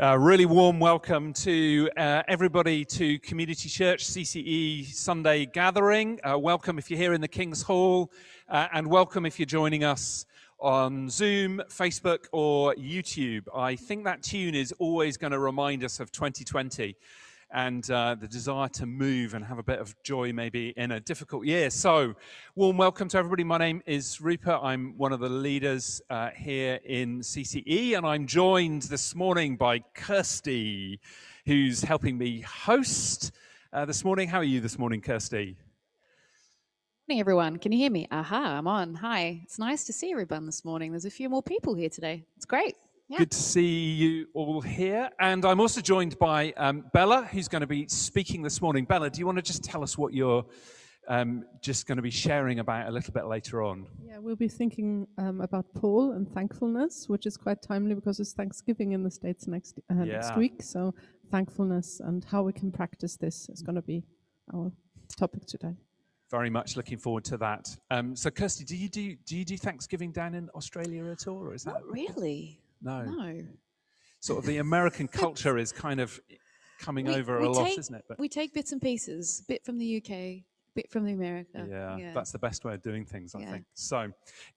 A really warm welcome to uh, everybody to Community Church CCE Sunday Gathering. Uh, welcome if you're here in the King's Hall, uh, and welcome if you're joining us on Zoom, Facebook, or YouTube. I think that tune is always going to remind us of 2020 and uh, the desire to move and have a bit of joy maybe in a difficult year. So, warm welcome to everybody. My name is Rupert. I'm one of the leaders uh, here in CCE, and I'm joined this morning by Kirsty, who's helping me host uh, this morning. How are you this morning, Kirsty? Morning, everyone. Can you hear me? Aha, I'm on. Hi. It's nice to see everyone this morning. There's a few more people here today. It's great. Yeah. Good to see you all here. And I'm also joined by um, Bella, who's going to be speaking this morning. Bella, do you want to just tell us what you're um, just going to be sharing about a little bit later on? Yeah, we'll be thinking um, about Paul and thankfulness, which is quite timely because it's Thanksgiving in the States next, uh, yeah. next week. So, thankfulness and how we can practice this is going to be our topic today very much looking forward to that. Um, so, Kirsty, do you do do you do Thanksgiving down in Australia at all, or is that not really? No. No. Sort of the American culture is kind of coming we, over we a lot, isn't it? But we take bits and pieces, bit from the UK, bit from the America. Yeah, yeah. that's the best way of doing things, I yeah. think. So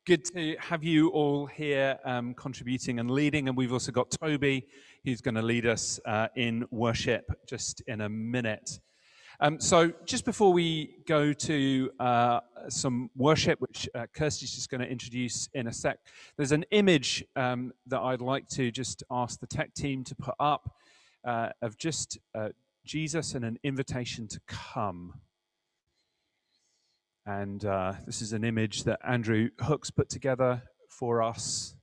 good to have you all here um, contributing and leading. And we've also got Toby, who's going to lead us uh, in worship just in a minute. Um, so just before we go to uh, some worship, which uh, Kirsty's just going to introduce in a sec, there's an image um, that I'd like to just ask the tech team to put up uh, of just uh, Jesus and an invitation to come. And uh, this is an image that Andrew Hooks put together for us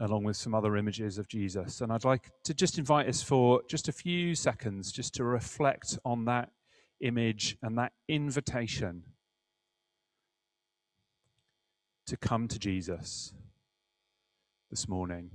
along with some other images of Jesus. And I'd like to just invite us for just a few seconds just to reflect on that image and that invitation to come to Jesus this morning.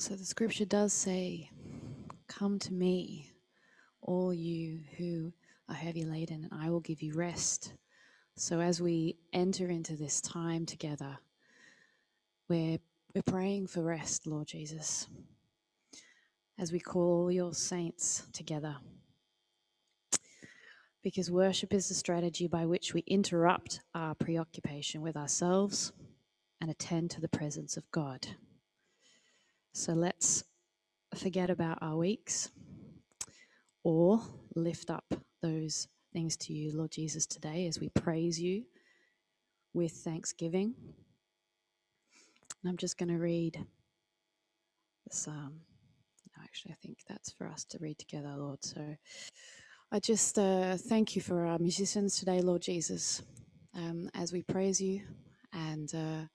So the scripture does say, Come to me, all you who are heavy laden, and I will give you rest. So as we enter into this time together, we're, we're praying for rest, Lord Jesus, as we call all your saints together. Because worship is the strategy by which we interrupt our preoccupation with ourselves and attend to the presence of God. So let's forget about our weeks or lift up those things to you, Lord Jesus, today as we praise you with thanksgiving. And I'm just going to read the psalm. No, actually, I think that's for us to read together, Lord. So I just uh, thank you for our musicians today, Lord Jesus, um, as we praise you and. Uh,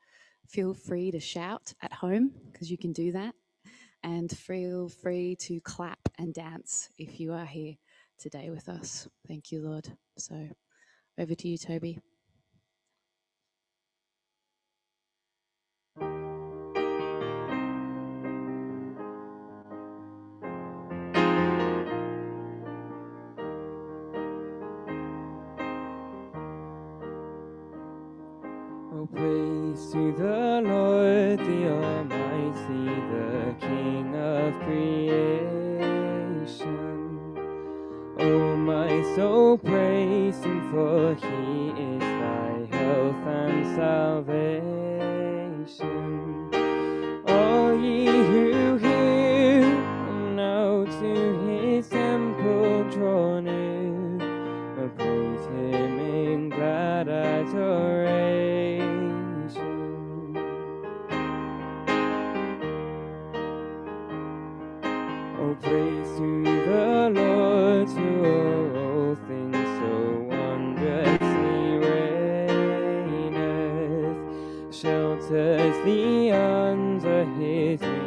Feel free to shout at home because you can do that. And feel free to clap and dance if you are here today with us. Thank you, Lord. So over to you, Toby. To the Lord, the Almighty, the King of creation. Oh, my soul, praise Him, for He is thy health and salvation. Shelters the under his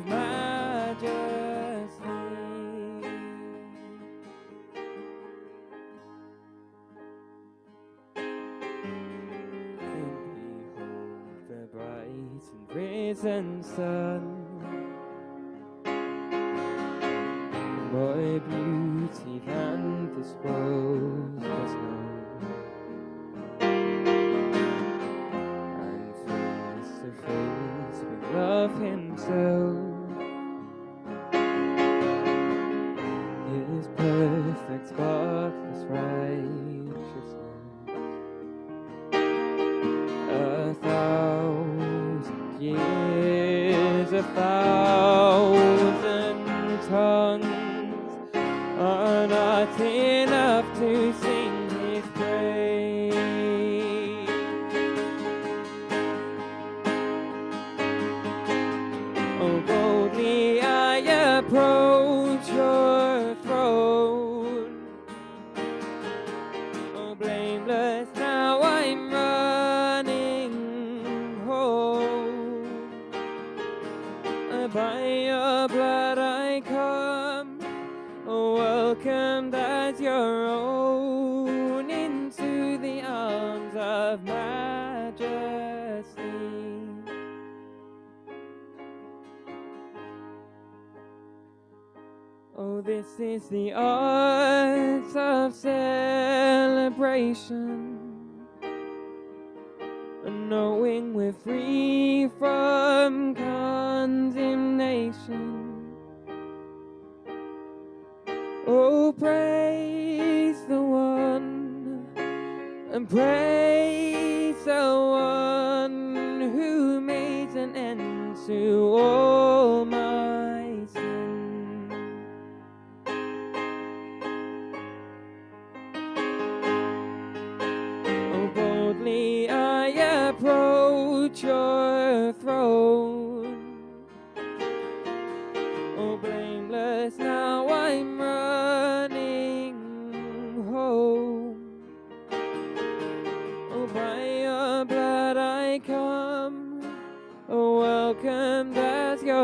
of majesty. And behold the bright and risen sun.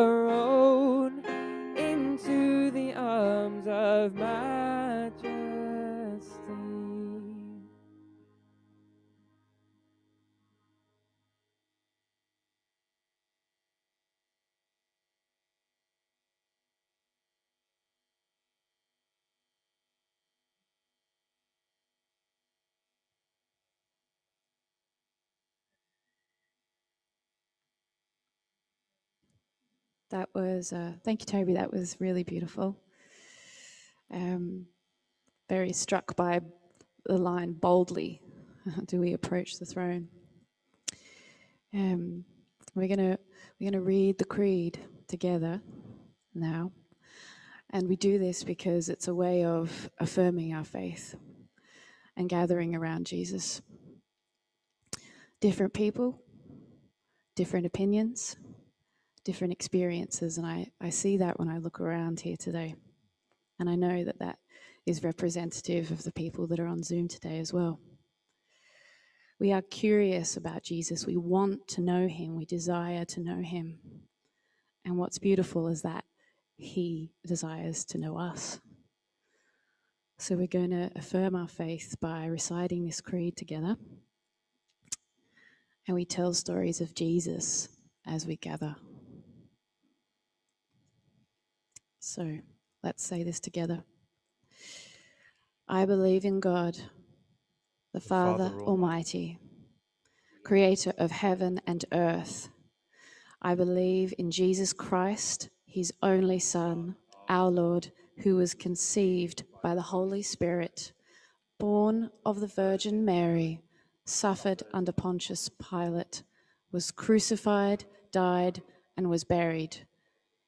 Your own into the arms of majesty. That was, uh, thank you, Toby. That was really beautiful. Um, very struck by the line boldly do we approach the throne. Um, we're gonna we're gonna read the creed together now, and we do this because it's a way of affirming our faith and gathering around Jesus. Different people, different opinions, different experiences, and I, I see that when I look around here today. And I know that that is representative of the people that are on Zoom today as well. We are curious about Jesus. We want to know him. We desire to know him. And what's beautiful is that he desires to know us. So we're going to affirm our faith by reciting this creed together. And we tell stories of Jesus as we gather. So let's say this together. I believe in God, the Father, Father Almighty, creator of heaven and earth. I believe in Jesus Christ, his only Son, our Lord, who was conceived by the Holy Spirit, born of the Virgin Mary, suffered under Pontius Pilate, was crucified, died, and was buried.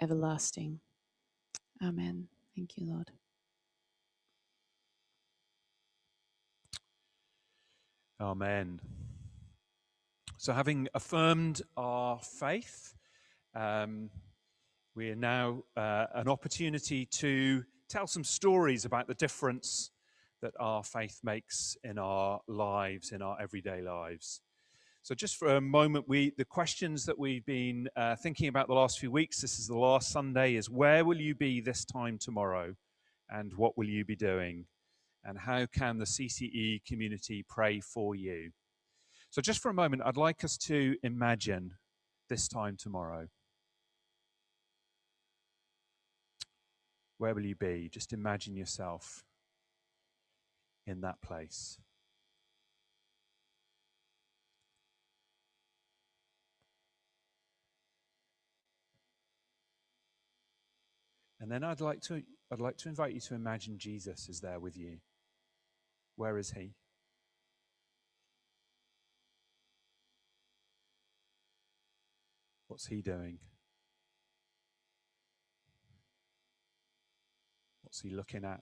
everlasting. Amen. Thank you, Lord. Amen. So, having affirmed our faith, um, we are now uh, an opportunity to tell some stories about the difference that our faith makes in our lives, in our everyday lives. So, just for a moment, we the questions that we've been uh, thinking about the last few weeks. This is the last Sunday. Is where will you be this time tomorrow, and what will you be doing, and how can the CCE community pray for you? So, just for a moment, I'd like us to imagine this time tomorrow. Where will you be? Just imagine yourself in that place. And then I'd like to I'd like to invite you to imagine Jesus is there with you. Where is he? What's he doing? What's he looking at?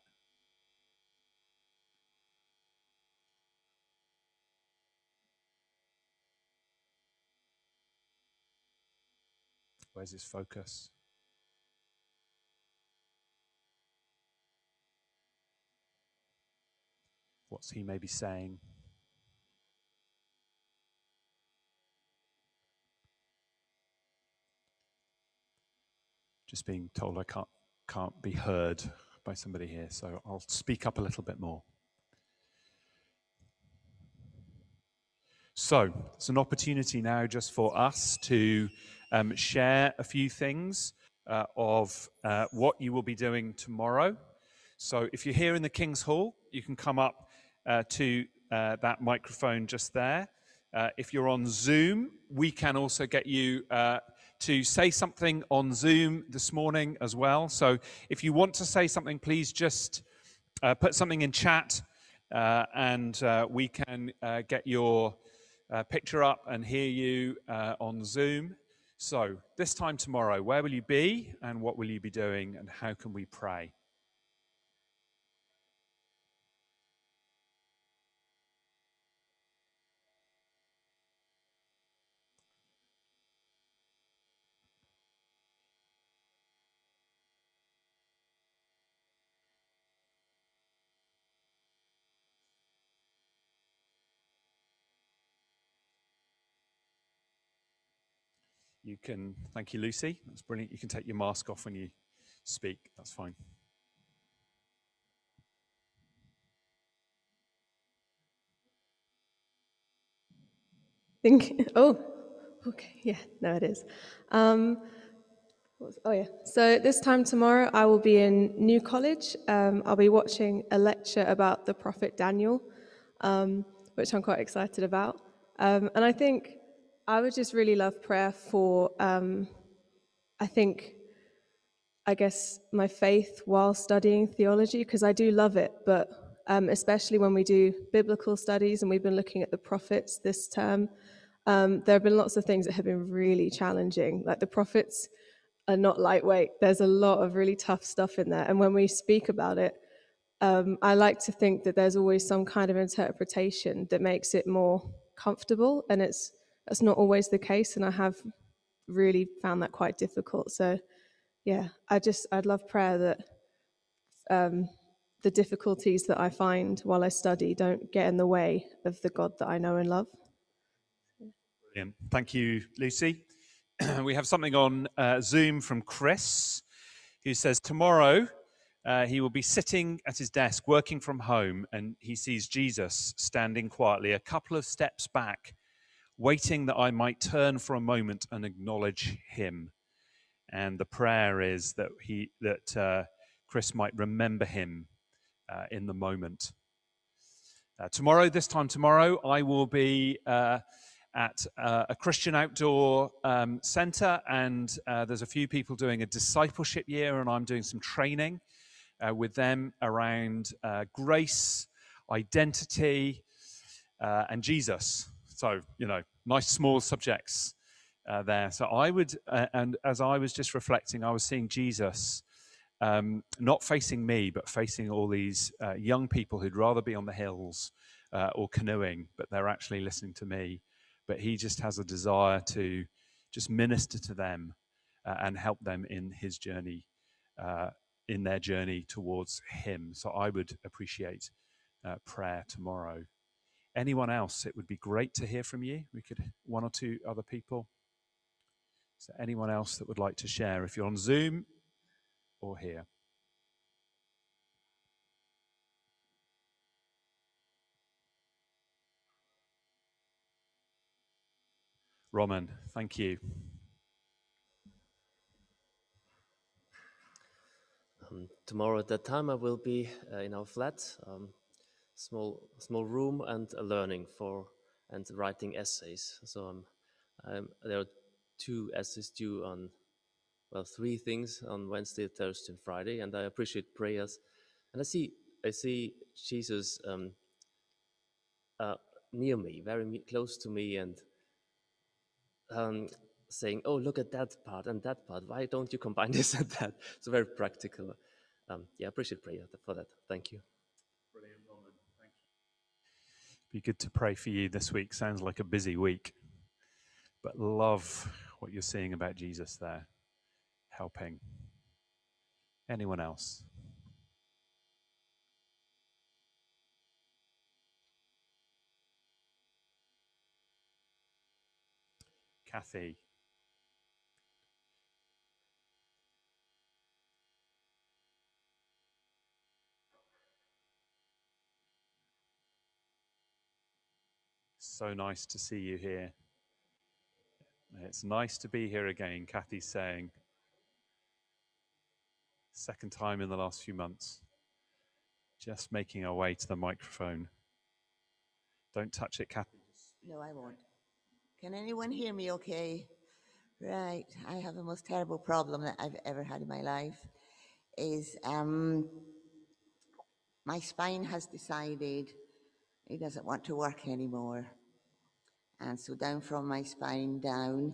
Where's his focus? What's he maybe saying? Just being told I can't can't be heard by somebody here, so I'll speak up a little bit more. So it's an opportunity now just for us to um, share a few things uh, of uh, what you will be doing tomorrow. So if you're here in the King's Hall, you can come up Uh, to uh, that microphone just there. Uh, if you're on Zoom, we can also get you uh, to say something on Zoom this morning as well. So if you want to say something, please just uh, put something in chat uh, and we can get your picture up and hear you on Zoom. So, this time tomorrow, where will you be and what will you be doing and how can we pray? You can, thank you, Lucy. That's brilliant. You can take your mask off when you speak. That's fine. Think, oh, okay, yeah, no, it is. Um, oh, yeah. So this time tomorrow, I will be in New College. Um, I'll be watching a lecture about the prophet Daniel, um, which I'm quite excited about. Um, and I think I would just really love prayer for, um, I think, I guess, my faith while studying theology, because I do love it, but um, especially when we do biblical studies and we've been looking at the prophets this term, um, there have been lots of things that have been really challenging. Like the prophets are not lightweight, there's a lot of really tough stuff in there. And when we speak about it, um, I like to think that there's always some kind of interpretation that makes it more comfortable and it's that's not always the case, and I have really found that quite difficult. So, yeah, I just I'd love prayer that um, the difficulties that I find while I study don't get in the way of the God that I know and love. Brilliant. Thank you, Lucy. we have something on uh, Zoom from Chris, who says tomorrow. Uh, he will be sitting at his desk working from home and he sees Jesus standing quietly a couple of steps back waiting that I might turn for a moment and acknowledge him. And the prayer is that he that uh, Chris might remember him uh, in the moment. Uh, tomorrow, this time tomorrow, I will be uh, at uh, a Christian outdoor um, center, and uh, there's a few people doing a discipleship year, and I'm doing some training with them around grace, identity, and Jesus. So, you know, nice small subjects uh, there. So I would, uh, and as I was just reflecting, I was seeing Jesus um, not facing me, but facing all these uh, young people who'd rather be on the hills uh, or canoeing, but they're actually listening to me. But he just has a desire to just minister to them uh, and help them in his journey, uh, in their journey towards him. So I would appreciate prayer tomorrow. Anyone else? It would be great to hear from you. We could, one or two other people. Is there anyone else that would like to share? If you're on Zoom or here. Roman, thank you. Um, tomorrow at that time, I will be uh, in our flat, um, small small room, and learning for and writing essays. So um, there are two essays due on well three things on Wednesday, Thursday, and Friday, and I appreciate prayers. And I see I see Jesus um, uh, near me, very close to me, and um, saying, "Oh, look at that part and that part. Why don't you combine this and that?" It's very practical. Um, yeah, I appreciate prayer for that. Thank you. Brilliant, Roman. Thank you. Be good to pray for you this week. Sounds like a busy week, but love what you're seeing about Jesus there, helping. Anyone else? Kathy. So nice to see you here. It's nice to be here again, Kathy's saying. Second time in the last few months. Just making our way to the microphone. Don't touch it, Kathy. No, I won't. Can anyone hear me okay? Right, I have the most terrible problem that I've ever had in my life is um, my spine has decided it doesn't want to work anymore. And so down from my spine down,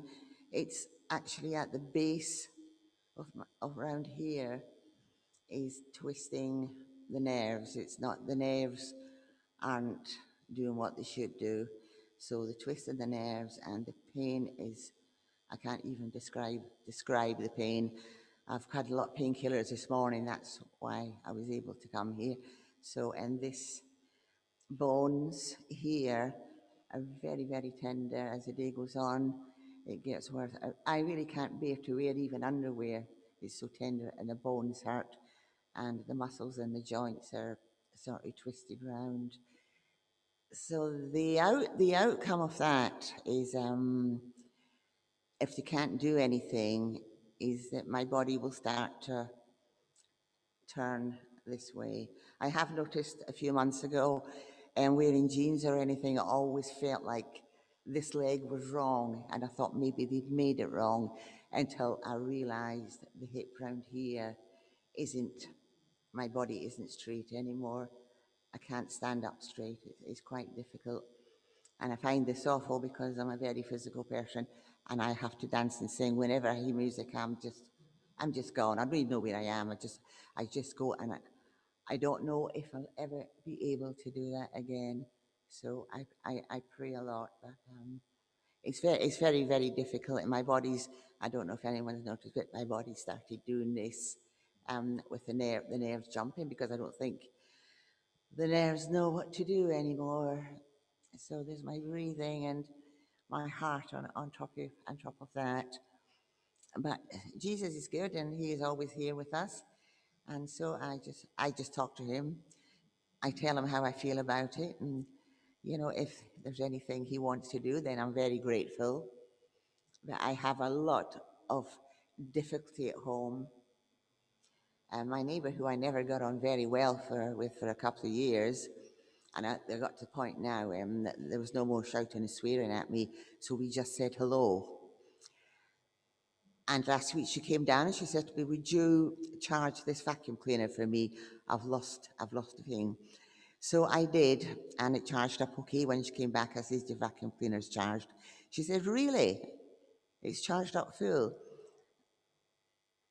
it's actually at the base of, my, of around here is twisting the nerves. It's not, the nerves aren't doing what they should do. So the twist in the nerves and the pain is, I can't even describe describe the pain. I've had a lot of painkillers this morning. That's why I was able to come here. So, and this bones here are very, very tender as the day goes on. It gets worse. I, really can't bear to wear even underwear. It's so tender and the bones hurt and the muscles and the joints are sort of twisted round so the out the outcome of that is um, if they can't do anything is that my body will start to turn this way. I have noticed a few months ago and wearing jeans or anything, I always felt like this leg was wrong and I thought maybe they'd made it wrong until I realized the hip round here isn't, my body isn't straight anymore. I can't stand up straight. it's quite difficult. And I find this awful because I'm a very physical person and I have to dance and sing. Whenever I hear music, I'm just, I'm just gone. I don't even know where I am. I just, I just go and I, I don't know if I'll ever be able to do that again. So I, I, I pray a lot, but um, it's very, it's very, very difficult. And my body's, I don't know if anyone's noticed, but my body started doing this um, with the nerve, the nerves jumping because I don't think the nerves know what to do anymore. So there's my breathing and my heart on, on top of on top of that. But Jesus is good and he is always here with us. And so I just I just talk to him. I tell him how I feel about it. And you know, if there's anything he wants to do, then I'm very grateful. But I have a lot of difficulty at home and my neighbour, who I never got on very well for, with for a couple of years, and I, I got to the point now um, that there was no more shouting and swearing at me, so we just said hello. And last week she came down and she said to me, would you charge this vacuum cleaner for me? I've lost, I've lost the thing. So I did, and it charged up okay. When she came back, I said, the vacuum cleaner's charged. She said, really? It's charged up full.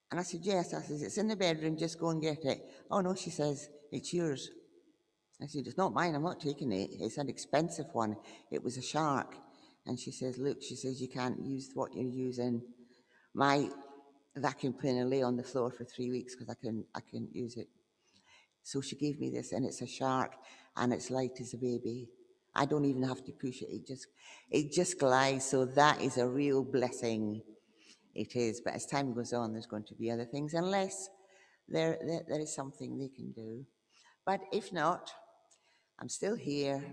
And I said, yes. I said, it's in the bedroom, just go and get it. Oh no, she says, it's yours. I said, it's not mine, I'm not taking it. It's an expensive one. It was a shark. And she says, look, she says, you can't use what you're using. My vacuum cleaner lay on the floor for three weeks because I couldn't, I couldn't use it. So she gave me this, and it's a shark, and it's light as a baby. I don't even have to push it; it just, it just glides. So that is a real blessing. It is. But as time goes on, there's going to be other things, unless there, there, there is something they can do. But if not, I'm still here,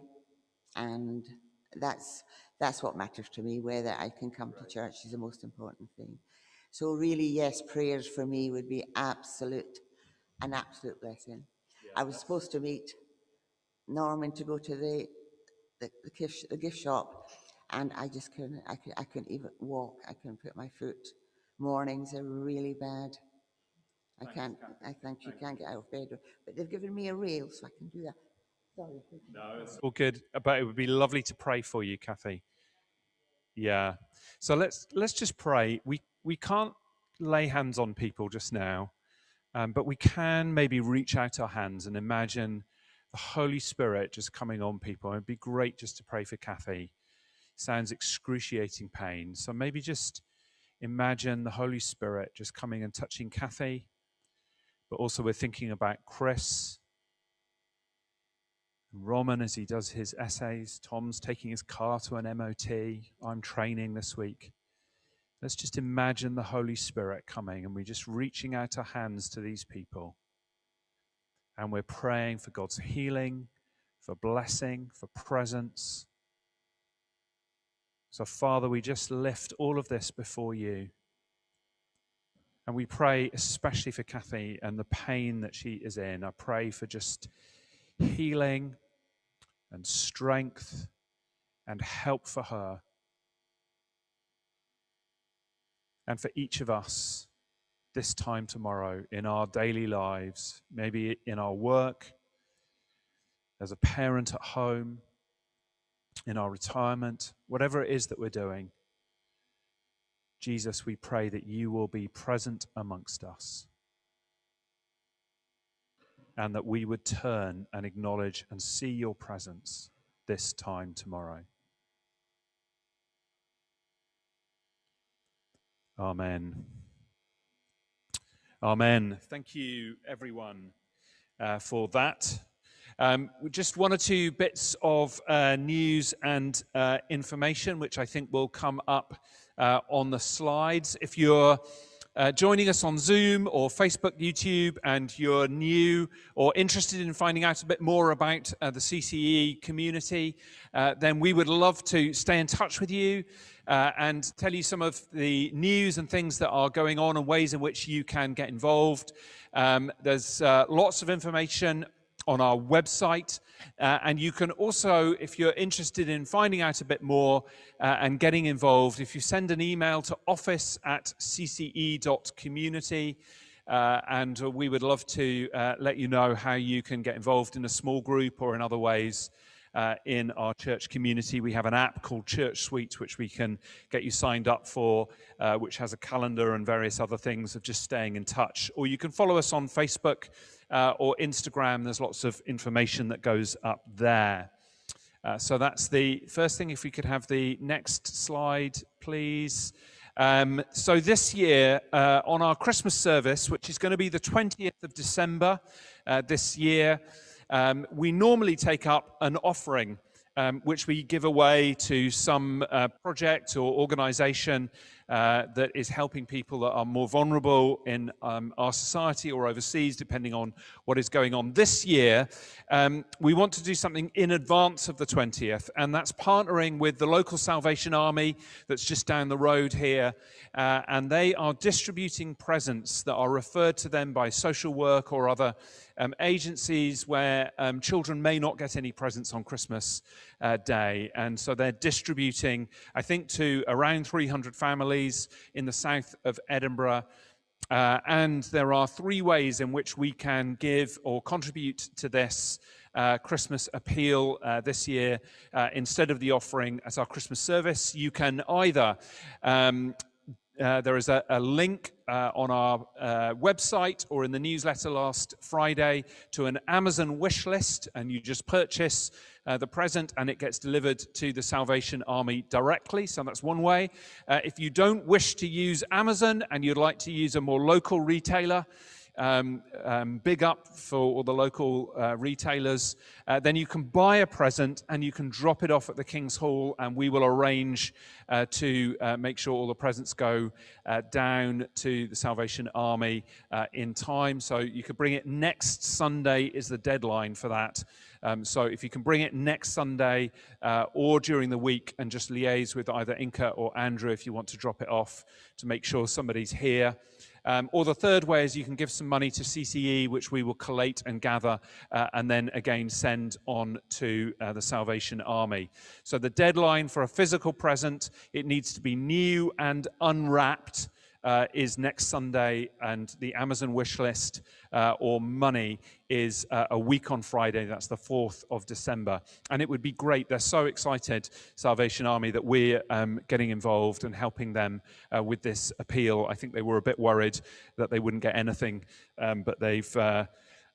and that's that's what matters to me. Whether I can come to church is the most important thing. So really, yes, prayers for me would be absolute, an absolute blessing. I was supposed to meet Norman to go to the the, the, gift, the gift shop, and I just couldn't. I, could, I couldn't even walk. I couldn't put my foot. Mornings are really bad. I can't. I think you can't get out of bed. But they've given me a rail, so I can do that. No, it's all good. But it would be lovely to pray for you, Kathy. Yeah. So let's let's just pray. We we can't lay hands on people just now, um, but we can maybe reach out our hands and imagine the Holy Spirit just coming on people. It'd be great just to pray for Kathy. Sounds excruciating pain. So maybe just imagine the Holy Spirit just coming and touching Kathy. But also, we're thinking about Chris, Roman as he does his essays. Tom's taking his car to an MOT. I'm training this week. Let's just imagine the Holy Spirit coming and we're just reaching out our hands to these people. And we're praying for God's healing, for blessing, for presence. So, Father, we just lift all of this before you. And we pray especially for Kathy and the pain that she is in. I pray for just healing and strength and help for her. And for each of us this time tomorrow in our daily lives, maybe in our work, as a parent at home, in our retirement, whatever it is that we're doing. Jesus, we pray that you will be present amongst us and that we would turn and acknowledge and see your presence this time tomorrow. Amen. Amen. Thank you, everyone, uh, for that. Um, just one or two bits of uh, news and uh, information, which I think will come up uh, on the slides. If you're uh, joining us on Zoom or Facebook, YouTube, and you're new or interested in finding out a bit more about uh, the CCE community, uh, then we would love to stay in touch with you uh, and tell you some of the news and things that are going on and ways in which you can get involved. Um, there's uh, lots of information on our website. Uh, and you can also, if you're interested in finding out a bit more uh, and getting involved, if you send an email to office at cce.community, uh, and we would love to uh, let you know how you can get involved in a small group or in other ways. Uh, in our church community. We have an app called Church Suite, which we can get you signed up for, uh, which has a calendar and various other things of just staying in touch. Or you can follow us on Facebook uh, or Instagram. There's lots of information that goes up there. Uh, so that's the first thing. If we could have the next slide, please. Um, so this year, uh, on our Christmas service, which is going to be the 20th of December uh, this year, um, we normally take up an offering. Um, which we give away to some uh, project or organization uh, that is helping people that are more vulnerable in um, our society or overseas, depending on what is going on. This year, um, we want to do something in advance of the 20th, and that's partnering with the local Salvation Army that's just down the road here. Uh, and they are distributing presents that are referred to them by social work or other um, agencies where um, children may not get any presents on Christmas uh, Day. And so they're distributing, I think, to around 300 families in the south of Edinburgh. Uh, and there are three ways in which we can give or contribute to this uh, Christmas appeal uh, this year. Uh, instead of the offering as our Christmas service, you can either um, uh, there is a, a link uh, on our uh, website or in the newsletter last Friday to an Amazon wish list, and you just purchase uh, the present and it gets delivered to the Salvation Army directly. So that's one way. Uh, if you don't wish to use Amazon and you'd like to use a more local retailer, um, um, big up for all the local uh, retailers. Uh, then you can buy a present and you can drop it off at the King's Hall, and we will arrange uh, to uh, make sure all the presents go uh, down to the Salvation Army uh, in time. So you could bring it next Sunday, is the deadline for that. Um, so if you can bring it next Sunday or during the week and just liaise with either Inka or Andrew if you want to drop it off to make sure somebody's here. Um, or the third way is you can give some money to CCE, which we will collate and gather, uh, and then again send on to uh, the Salvation Army. So the deadline for a physical present, it needs to be new and unwrapped uh, is next Sunday, and the Amazon wish list uh, or money is uh, a week on Friday. That's the 4th of December. And it would be great. They're so excited, Salvation Army, that we're um, getting involved and helping them uh, with this appeal. I think they were a bit worried that they wouldn't get anything, um, but they've uh,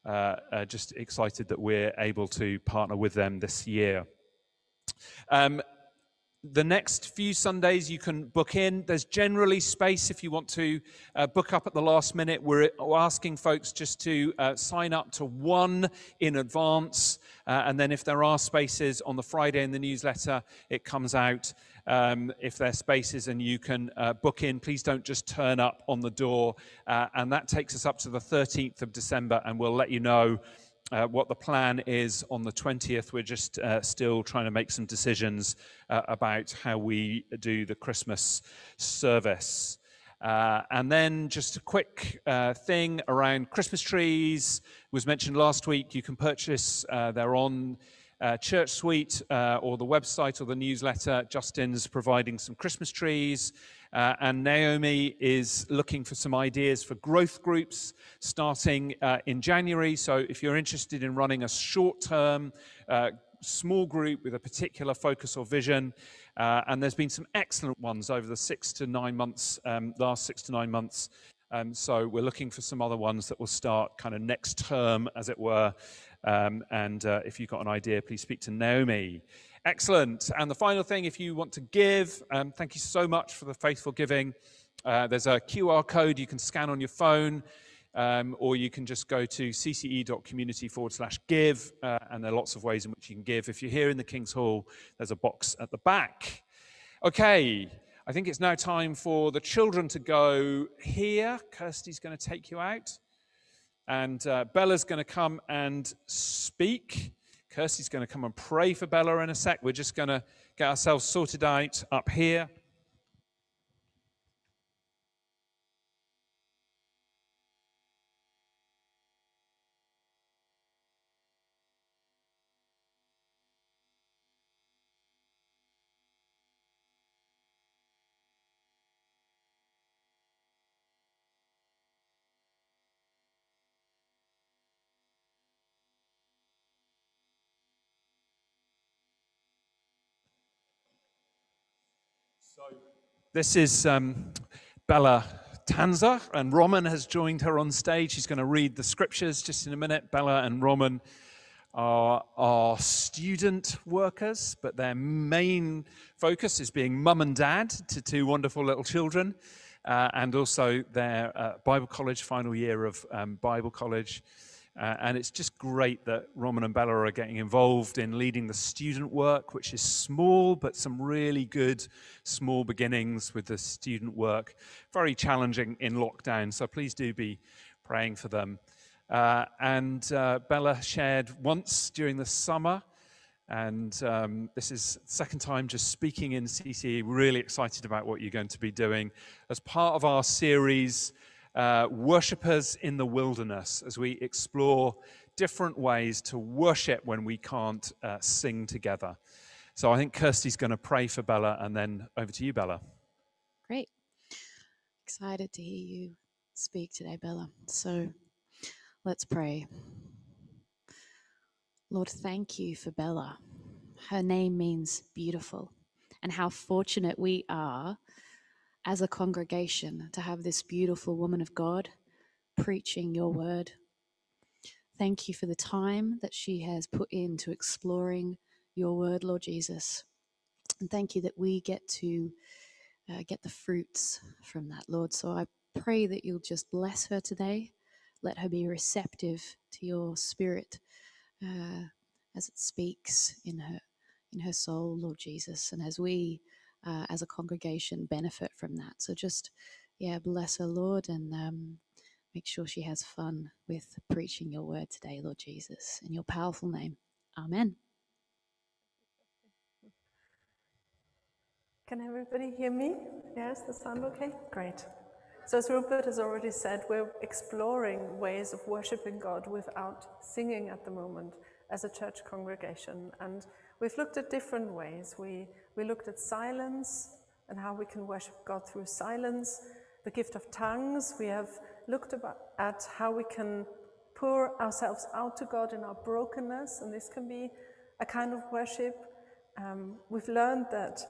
uh, just excited that we're able to partner with them this year. Um, the next few Sundays you can book in. There's generally space if you want to uh, book up at the last minute. We're asking folks just to uh, sign up to one in advance. Uh, and then if there are spaces on the Friday in the newsletter, it comes out. Um, if there's spaces and you can uh, book in, please don't just turn up on the door. Uh, and that takes us up to the 13th of December, and we'll let you know uh, what the plan is on the 20th. We're just uh, still trying to make some decisions uh, about how we do the Christmas service. Uh, and then just a quick uh, thing around Christmas trees was mentioned last week. You can purchase, uh, they're on ChurchSuite or the website or the newsletter. Justin's providing some Christmas trees. Uh, and Naomi is looking for some ideas for growth groups starting uh, in January. So if you're interested in running a short term, uh, small group with a particular focus or vision, uh, and there's been some excellent ones over the six to nine months, um, last six to nine months. Um, so we're looking for some other ones that will start kind of next term, as it were. Um, and uh, if you've got an idea, please speak to Naomi. Excellent. And the final thing, if you want to give, um, thank you so much for the faithful giving. Uh, there's a QR code you can scan on your phone, um, or you can just go to cce.community forward slash give, uh, and there are lots of ways in which you can give. If you're here in the King's Hall, there's a box at the back. Okay, I think it's now time for the children to go here. Kirsty's going to take you out, and uh, Bella's going to come and speak. Kirsty's going to come and pray for Bella in a sec. We're just going to get ourselves sorted out up here. This is um, Bella Tanzer, and Roman has joined her on stage. She's going to read the scriptures just in a minute. Bella and Roman are, are student workers, but their main focus is being mum and dad to two wonderful little children, uh, and also their uh, Bible college, final year of um, Bible college. Uh, and it's just great that Roman and Bella are getting involved in leading the student work, which is small, but some really good small beginnings with the student work. Very challenging in lockdown, so please do be praying for them. Uh, and uh, Bella shared once during the summer, and um, this is second time just speaking in CCE. Really excited about what you're going to be doing as part of our series uh, worshippers in the wilderness as we explore different ways to worship when we can't uh, sing together. So I think Kirsty's going to pray for Bella and then over to you, Bella. Great. Excited to hear you speak today, Bella. So let's pray. Lord, thank you for Bella. Her name means beautiful, and how fortunate we are as a congregation to have this beautiful woman of God preaching your word. Thank you for the time that she has put into exploring your word, Lord Jesus. And thank you that we get to uh, get the fruits from that, Lord. So I pray that you'll just bless her today. Let her be receptive to your spirit uh, as it speaks in her in her soul, Lord Jesus, and as we uh, as a congregation benefit from that. So just yeah, bless her, Lord, and um, make sure she has fun with preaching your word today, Lord Jesus, in your powerful name. Amen. Can everybody hear me? Yes, the sound okay? Great. So, as Rupert has already said, we're exploring ways of worshiping God without singing at the moment as a church congregation. And we've looked at different ways. We, we looked at silence and how we can worship God through silence, the gift of tongues. We have looked about, at how we can pour ourselves out to God in our brokenness, and this can be a kind of worship. Um, we've learned that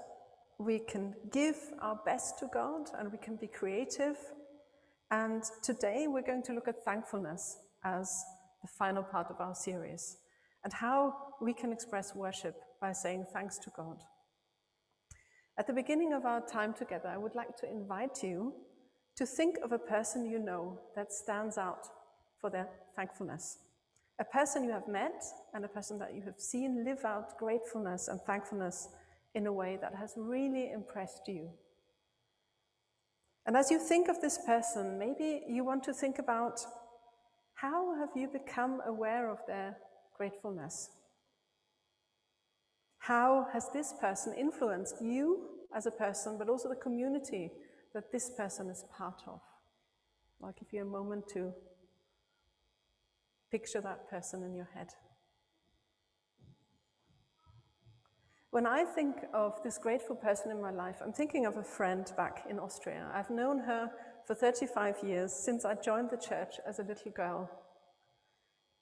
we can give our best to God and we can be creative. And today we're going to look at thankfulness as the final part of our series and how we can express worship by saying thanks to God. At the beginning of our time together, I would like to invite you to think of a person you know that stands out for their thankfulness. A person you have met and a person that you have seen live out gratefulness and thankfulness in a way that has really impressed you. And as you think of this person, maybe you want to think about how have you become aware of their gratefulness? How has this person influenced you as a person, but also the community that this person is part of? I'll give you a moment to picture that person in your head. When I think of this grateful person in my life, I'm thinking of a friend back in Austria. I've known her for 35 years since I joined the church as a little girl.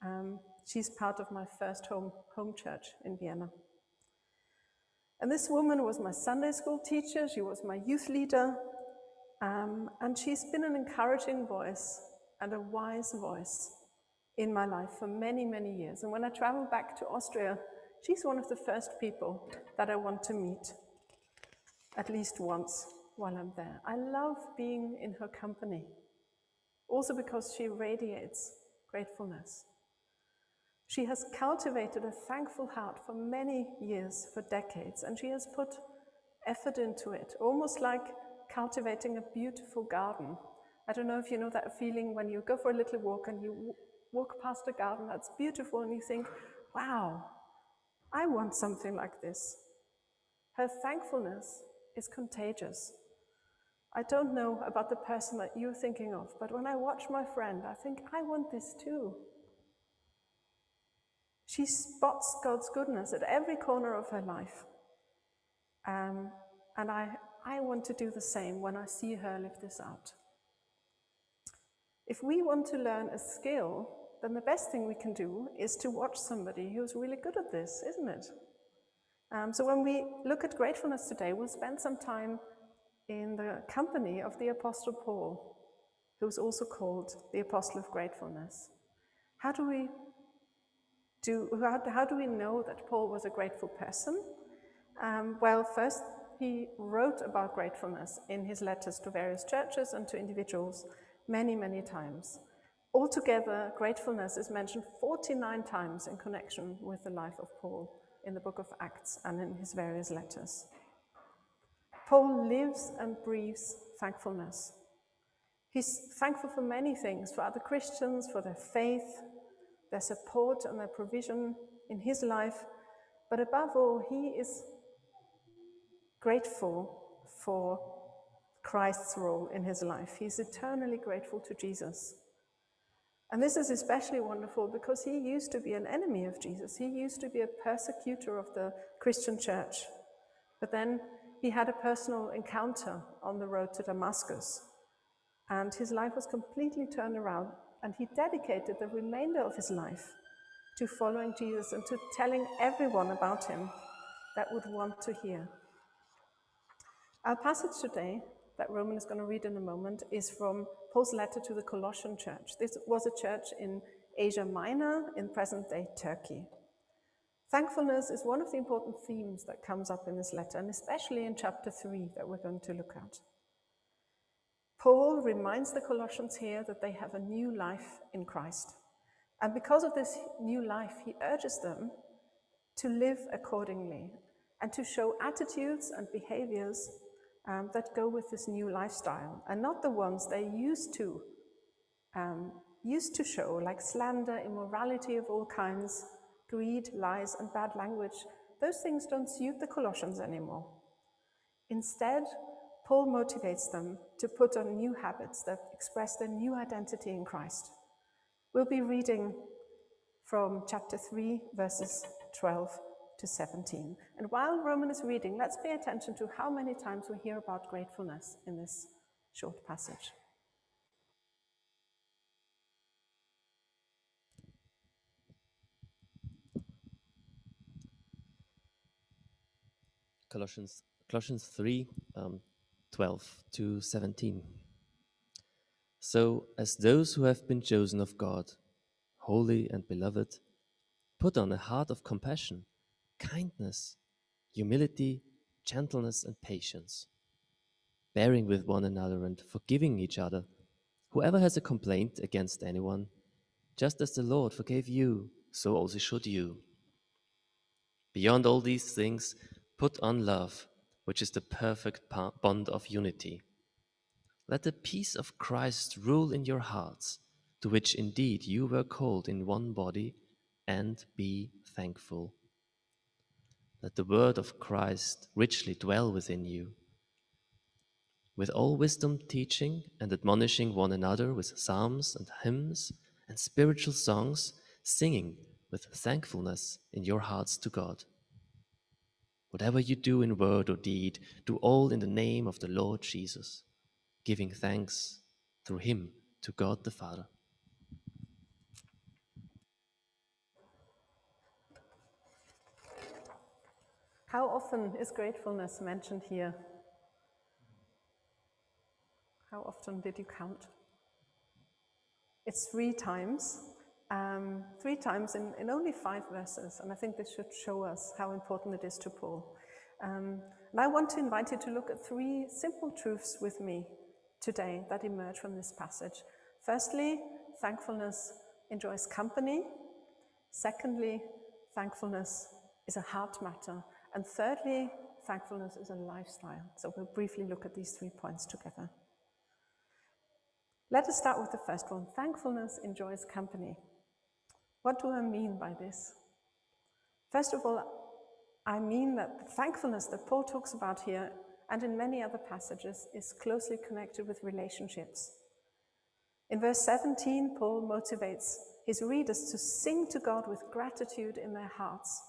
Um, she's part of my first home, home church in Vienna. And this woman was my Sunday school teacher, she was my youth leader, um, and she's been an encouraging voice and a wise voice in my life for many, many years. And when I travel back to Austria, she's one of the first people that I want to meet, at least once while I'm there. I love being in her company, also because she radiates gratefulness. She has cultivated a thankful heart for many years, for decades, and she has put effort into it, almost like cultivating a beautiful garden. I don't know if you know that feeling when you go for a little walk and you walk past a garden that's beautiful and you think, wow, I want something like this. Her thankfulness is contagious. I don't know about the person that you're thinking of, but when I watch my friend, I think, I want this too. She spots God's goodness at every corner of her life. Um, and I, I want to do the same when I see her live this out. If we want to learn a skill then the best thing we can do is to watch somebody who's really good at this, isn't it? Um, so when we look at gratefulness today, we'll spend some time in the company of the Apostle Paul, who's also called the Apostle of Gratefulness. How do we do, how, how do we know that Paul was a grateful person? Um, well, first, he wrote about gratefulness in his letters to various churches and to individuals many, many times. Altogether, gratefulness is mentioned 49 times in connection with the life of Paul in the book of Acts and in his various letters. Paul lives and breathes thankfulness. He's thankful for many things for other Christians, for their faith, their support, and their provision in his life. But above all, he is grateful for Christ's role in his life. He's eternally grateful to Jesus. And this is especially wonderful because he used to be an enemy of Jesus. He used to be a persecutor of the Christian church. But then he had a personal encounter on the road to Damascus. And his life was completely turned around. And he dedicated the remainder of his life to following Jesus and to telling everyone about him that would want to hear. Our passage today that Roman is going to read in a moment is from Paul's letter to the Colossian church. This was a church in Asia Minor in present day Turkey. Thankfulness is one of the important themes that comes up in this letter, and especially in chapter 3 that we're going to look at. Paul reminds the Colossians here that they have a new life in Christ. And because of this new life, he urges them to live accordingly and to show attitudes and behaviors um, that go with this new lifestyle and not the ones they used to um, used to show like slander immorality of all kinds greed lies and bad language those things don't suit the colossians anymore instead paul motivates them to put on new habits that express their new identity in christ we'll be reading from chapter 3 verses 12 to 17. And while Roman is reading, let's pay attention to how many times we hear about gratefulness in this short passage. Colossians, Colossians 3 um, 12 to 17. So, as those who have been chosen of God, holy and beloved, put on a heart of compassion kindness, humility, gentleness, and patience, bearing with one another and forgiving each other. Whoever has a complaint against anyone, just as the Lord forgave you, so also should you. Beyond all these things, put on love, which is the perfect bond of unity. Let the peace of Christ rule in your hearts, to which indeed you were called in one body, and be thankful. Let the word of Christ richly dwell within you. With all wisdom, teaching and admonishing one another with psalms and hymns and spiritual songs, singing with thankfulness in your hearts to God. Whatever you do in word or deed, do all in the name of the Lord Jesus, giving thanks through him to God the Father. How often is gratefulness mentioned here? How often did you count? It's three times, um, three times in, in only five verses, and I think this should show us how important it is to Paul. Um, and I want to invite you to look at three simple truths with me today that emerge from this passage. Firstly, thankfulness enjoys company. Secondly, thankfulness is a heart matter. And thirdly, thankfulness is a lifestyle. So we'll briefly look at these three points together. Let us start with the first one. Thankfulness enjoys company. What do I mean by this? First of all, I mean that the thankfulness that Paul talks about here and in many other passages is closely connected with relationships. In verse 17, Paul motivates his readers to sing to God with gratitude in their hearts.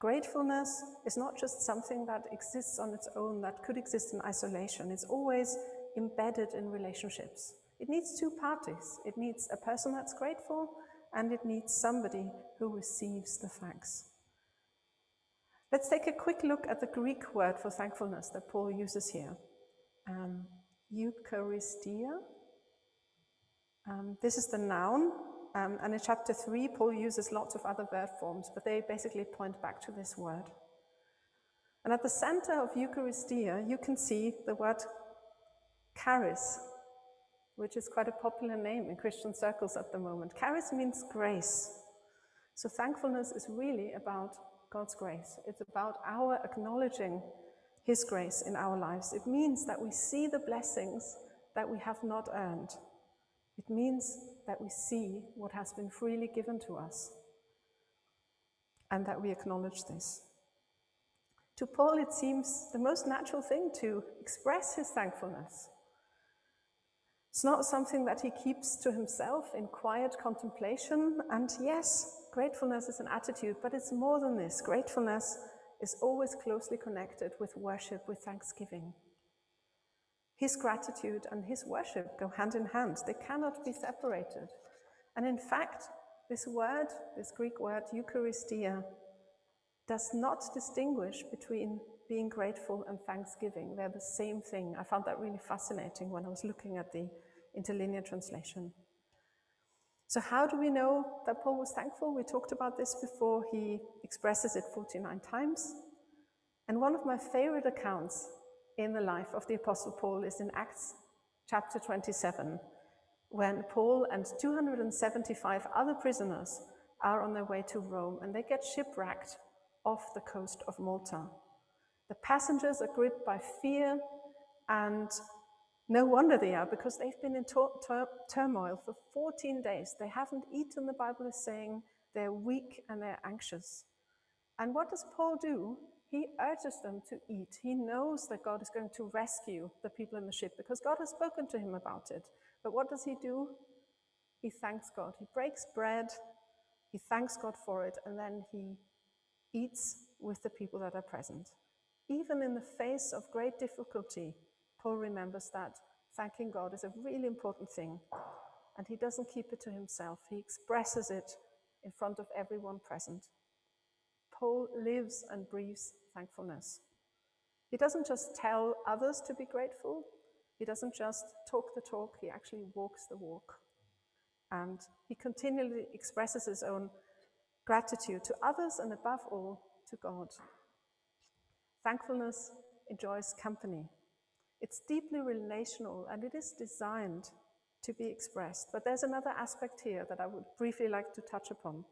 Gratefulness is not just something that exists on its own, that could exist in isolation. It's always embedded in relationships. It needs two parties. It needs a person that's grateful, and it needs somebody who receives the thanks. Let's take a quick look at the Greek word for thankfulness that Paul uses here. Um, Eucharistia. Um, this is the noun um, and in chapter 3, Paul uses lots of other verb forms, but they basically point back to this word. And at the center of Eucharistia, you can see the word charis, which is quite a popular name in Christian circles at the moment. Charis means grace. So thankfulness is really about God's grace. It's about our acknowledging His grace in our lives. It means that we see the blessings that we have not earned. It means that we see what has been freely given to us and that we acknowledge this. To Paul, it seems the most natural thing to express his thankfulness. It's not something that he keeps to himself in quiet contemplation. And yes, gratefulness is an attitude, but it's more than this. Gratefulness is always closely connected with worship, with thanksgiving. His gratitude and his worship go hand in hand. They cannot be separated. And in fact, this word, this Greek word, Eucharistia, does not distinguish between being grateful and thanksgiving, they're the same thing. I found that really fascinating when I was looking at the interlinear translation. So, how do we know that Paul was thankful? We talked about this before. He expresses it 49 times. And one of my favorite accounts in the life of the Apostle Paul is in Acts chapter 27, when Paul and 275 other prisoners are on their way to Rome and they get shipwrecked off the coast of Malta. The passengers are gripped by fear, and no wonder they are because they've been in turmoil for 14 days. They haven't eaten, the Bible is saying. They're weak and they're anxious. And what does Paul do? He urges them to eat. He knows that God is going to rescue the people in the ship because God has spoken to him about it. But what does he do? He thanks God. He breaks bread, he thanks God for it, and then he eats with the people that are present. Even in the face of great difficulty, Paul remembers that thanking God is a really important thing. And he doesn't keep it to himself, he expresses it in front of everyone present. Paul lives and breathes thankfulness. He doesn't just tell others to be grateful, he doesn't just talk the talk, he actually walks the walk. And he continually expresses his own gratitude to others and above all to God. Thankfulness enjoys company. It's deeply relational and it is designed to be expressed. But there's another aspect here that I would briefly like to touch upon.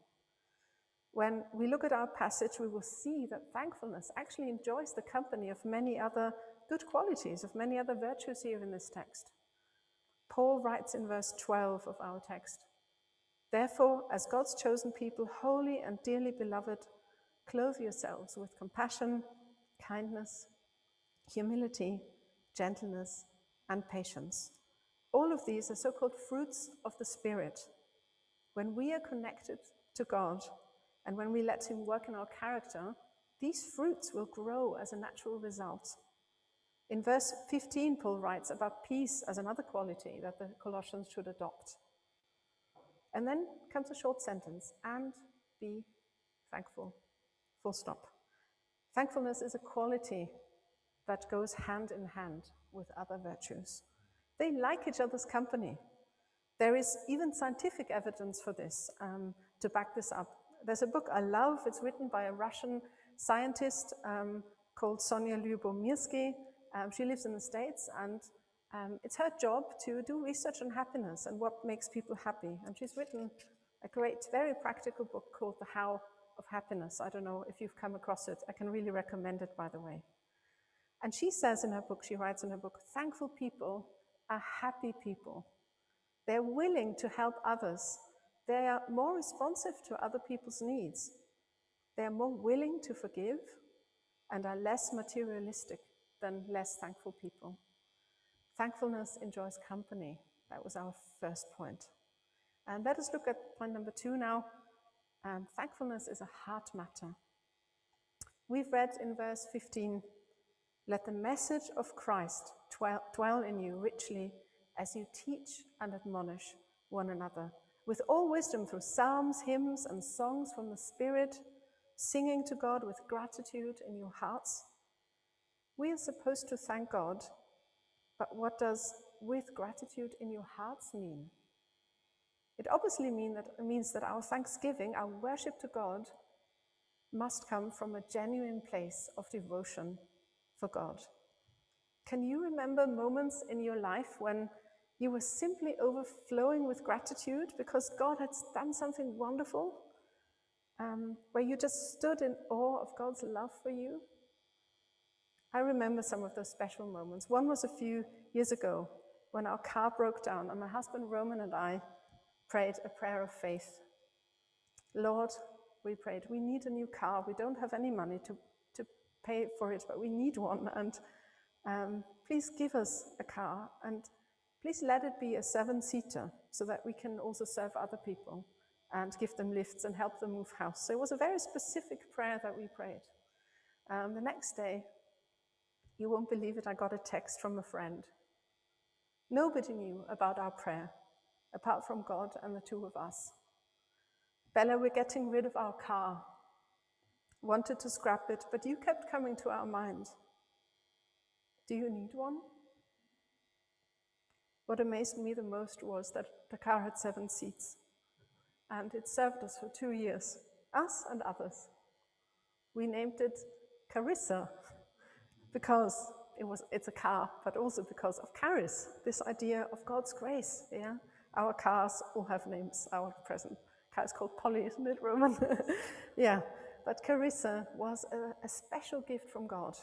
When we look at our passage, we will see that thankfulness actually enjoys the company of many other good qualities, of many other virtues here in this text. Paul writes in verse 12 of our text Therefore, as God's chosen people, holy and dearly beloved, clothe yourselves with compassion, kindness, humility, gentleness, and patience. All of these are so called fruits of the Spirit. When we are connected to God and when we let Him work in our character, these fruits will grow as a natural result. In verse 15, Paul writes about peace as another quality that the Colossians should adopt. And then comes a short sentence and be thankful. Full stop. Thankfulness is a quality that goes hand in hand with other virtues. They like each other's company. There is even scientific evidence for this um, to back this up. There's a book I love, it's written by a Russian scientist um, called Sonja Lyubomirsky. Um, she lives in the States and um, it's her job to do research on happiness and what makes people happy. And she's written a great, very practical book called The How of Happiness. I don't know if you've come across it. I can really recommend it, by the way. And she says in her book, she writes in her book, thankful people are happy people. They're willing to help others. They are more responsive to other people's needs. They are more willing to forgive and are less materialistic than less thankful people. Thankfulness enjoys company. That was our first point. And let us look at point number two now. Um, thankfulness is a heart matter. We've read in verse 15 let the message of Christ dwell, dwell in you richly as you teach and admonish one another with all wisdom through psalms, hymns, and songs from the Spirit, singing to God with gratitude in your hearts. We are supposed to thank God, but what does with gratitude in your hearts mean? It obviously mean that, means that our thanksgiving, our worship to God, must come from a genuine place of devotion for God. Can you remember moments in your life when you were simply overflowing with gratitude because God had done something wonderful? Um, where you just stood in awe of God's love for you? I remember some of those special moments. One was a few years ago when our car broke down, and my husband Roman and I prayed a prayer of faith. Lord, we prayed, we need a new car. We don't have any money to to pay for it, but we need one. And um, please give us a car and please let it be a seven seater so that we can also serve other people and give them lifts and help them move house. So it was a very specific prayer that we prayed. Um, the next day, you won't believe it, I got a text from a friend. Nobody knew about our prayer apart from God and the two of us. Bella, we're getting rid of our car. wanted to scrap it, but you kept coming to our mind. Do you need one? What amazed me the most was that the car had seven seats, and it served us for two years, us and others. We named it Carissa because it was, it's a car, but also because of Charis, this idea of God's grace. Yeah, our cars all have names. Our present car is called Polly, isn't it, Roman? yeah, but Carissa was a, a special gift from God,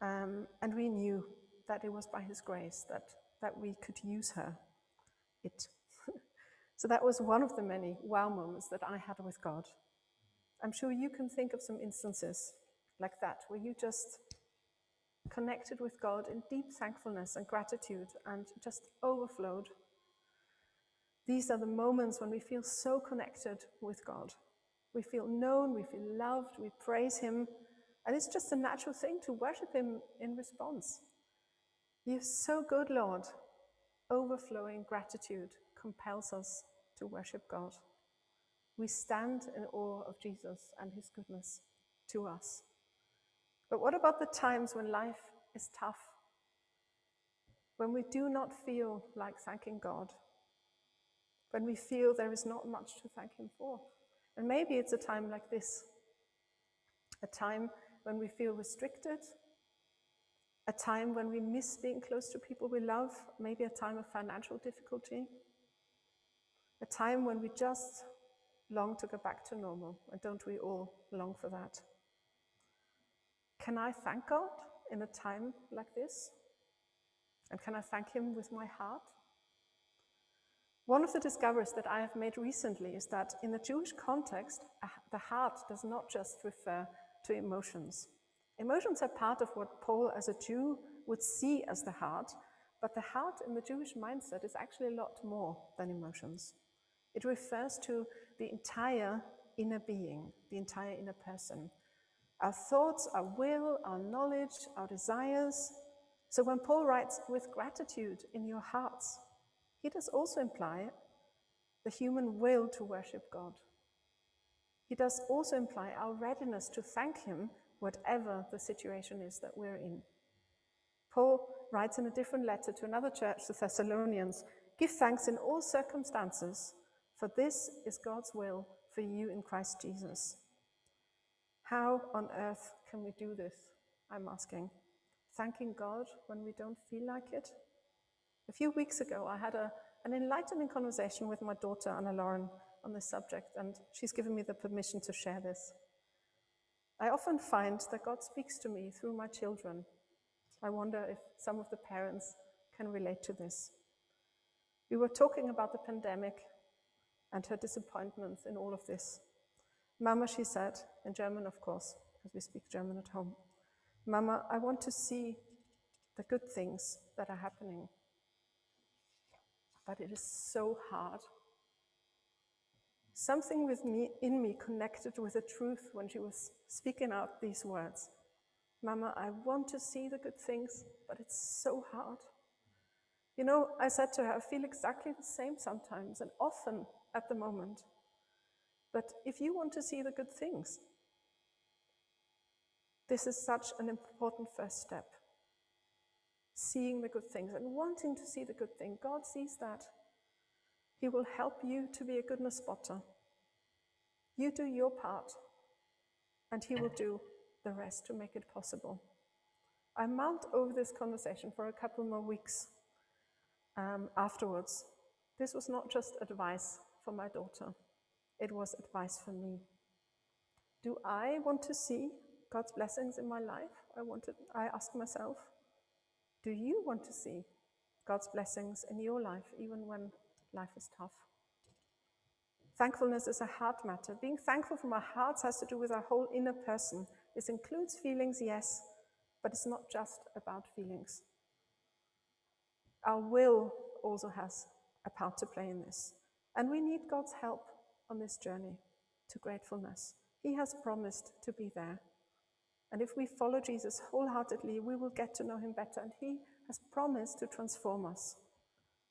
um, and we knew that it was by His grace that that we could use her. It. so that was one of the many wow moments that I had with God. I'm sure you can think of some instances like that where you just connected with God in deep thankfulness and gratitude and just overflowed. These are the moments when we feel so connected with God. We feel known, we feel loved, we praise Him, and it's just a natural thing to worship Him in response. You're so good, Lord. Overflowing gratitude compels us to worship God. We stand in awe of Jesus and His goodness to us. But what about the times when life is tough? When we do not feel like thanking God? When we feel there is not much to thank Him for? And maybe it's a time like this a time when we feel restricted, a time when we miss being close to people we love, maybe a time of financial difficulty, a time when we just long to go back to normal. And don't we all long for that? Can I thank God in a time like this? And can I thank Him with my heart? One of the discoveries that I have made recently is that in the Jewish context, the heart does not just refer to emotions. Emotions are part of what Paul, as a Jew, would see as the heart, but the heart in the Jewish mindset is actually a lot more than emotions. It refers to the entire inner being, the entire inner person, our thoughts, our will, our knowledge, our desires. So when Paul writes with gratitude in your hearts, he does also imply the human will to worship God. He does also imply our readiness to thank him whatever the situation is that we're in. Paul writes in a different letter to another church, the Thessalonians, give thanks in all circumstances, for this is God's will for you in Christ Jesus. How on earth can we do this? I'm asking. Thanking God when we don't feel like it? A few weeks ago, I had a, an enlightening conversation with my daughter, Anna Lauren, on this subject, and she's given me the permission to share this. I often find that God speaks to me through my children. I wonder if some of the parents can relate to this. We were talking about the pandemic and her disappointments in all of this. Mama, she said, in German, of course, because we speak German at home. Mama, I want to see the good things that are happening. But it is so hard. Something with me in me connected with the truth when she was speaking out these words. Mama, I want to see the good things, but it's so hard. You know, I said to her, I feel exactly the same sometimes and often at the moment. But if you want to see the good things, this is such an important first step. Seeing the good things and wanting to see the good thing. God sees that. He will help you to be a goodness spotter. You do your part, and He will do the rest to make it possible. I mulled over this conversation for a couple more weeks um, afterwards. This was not just advice for my daughter it was advice for me. Do I want to see God's blessings in my life? I wanted, I ask myself, do you want to see God's blessings in your life, even when life is tough? Thankfulness is a heart matter. Being thankful from our hearts has to do with our whole inner person. This includes feelings, yes, but it's not just about feelings. Our will also has a part to play in this. And we need God's help on this journey to gratefulness. He has promised to be there. And if we follow Jesus wholeheartedly, we will get to know him better. And he has promised to transform us.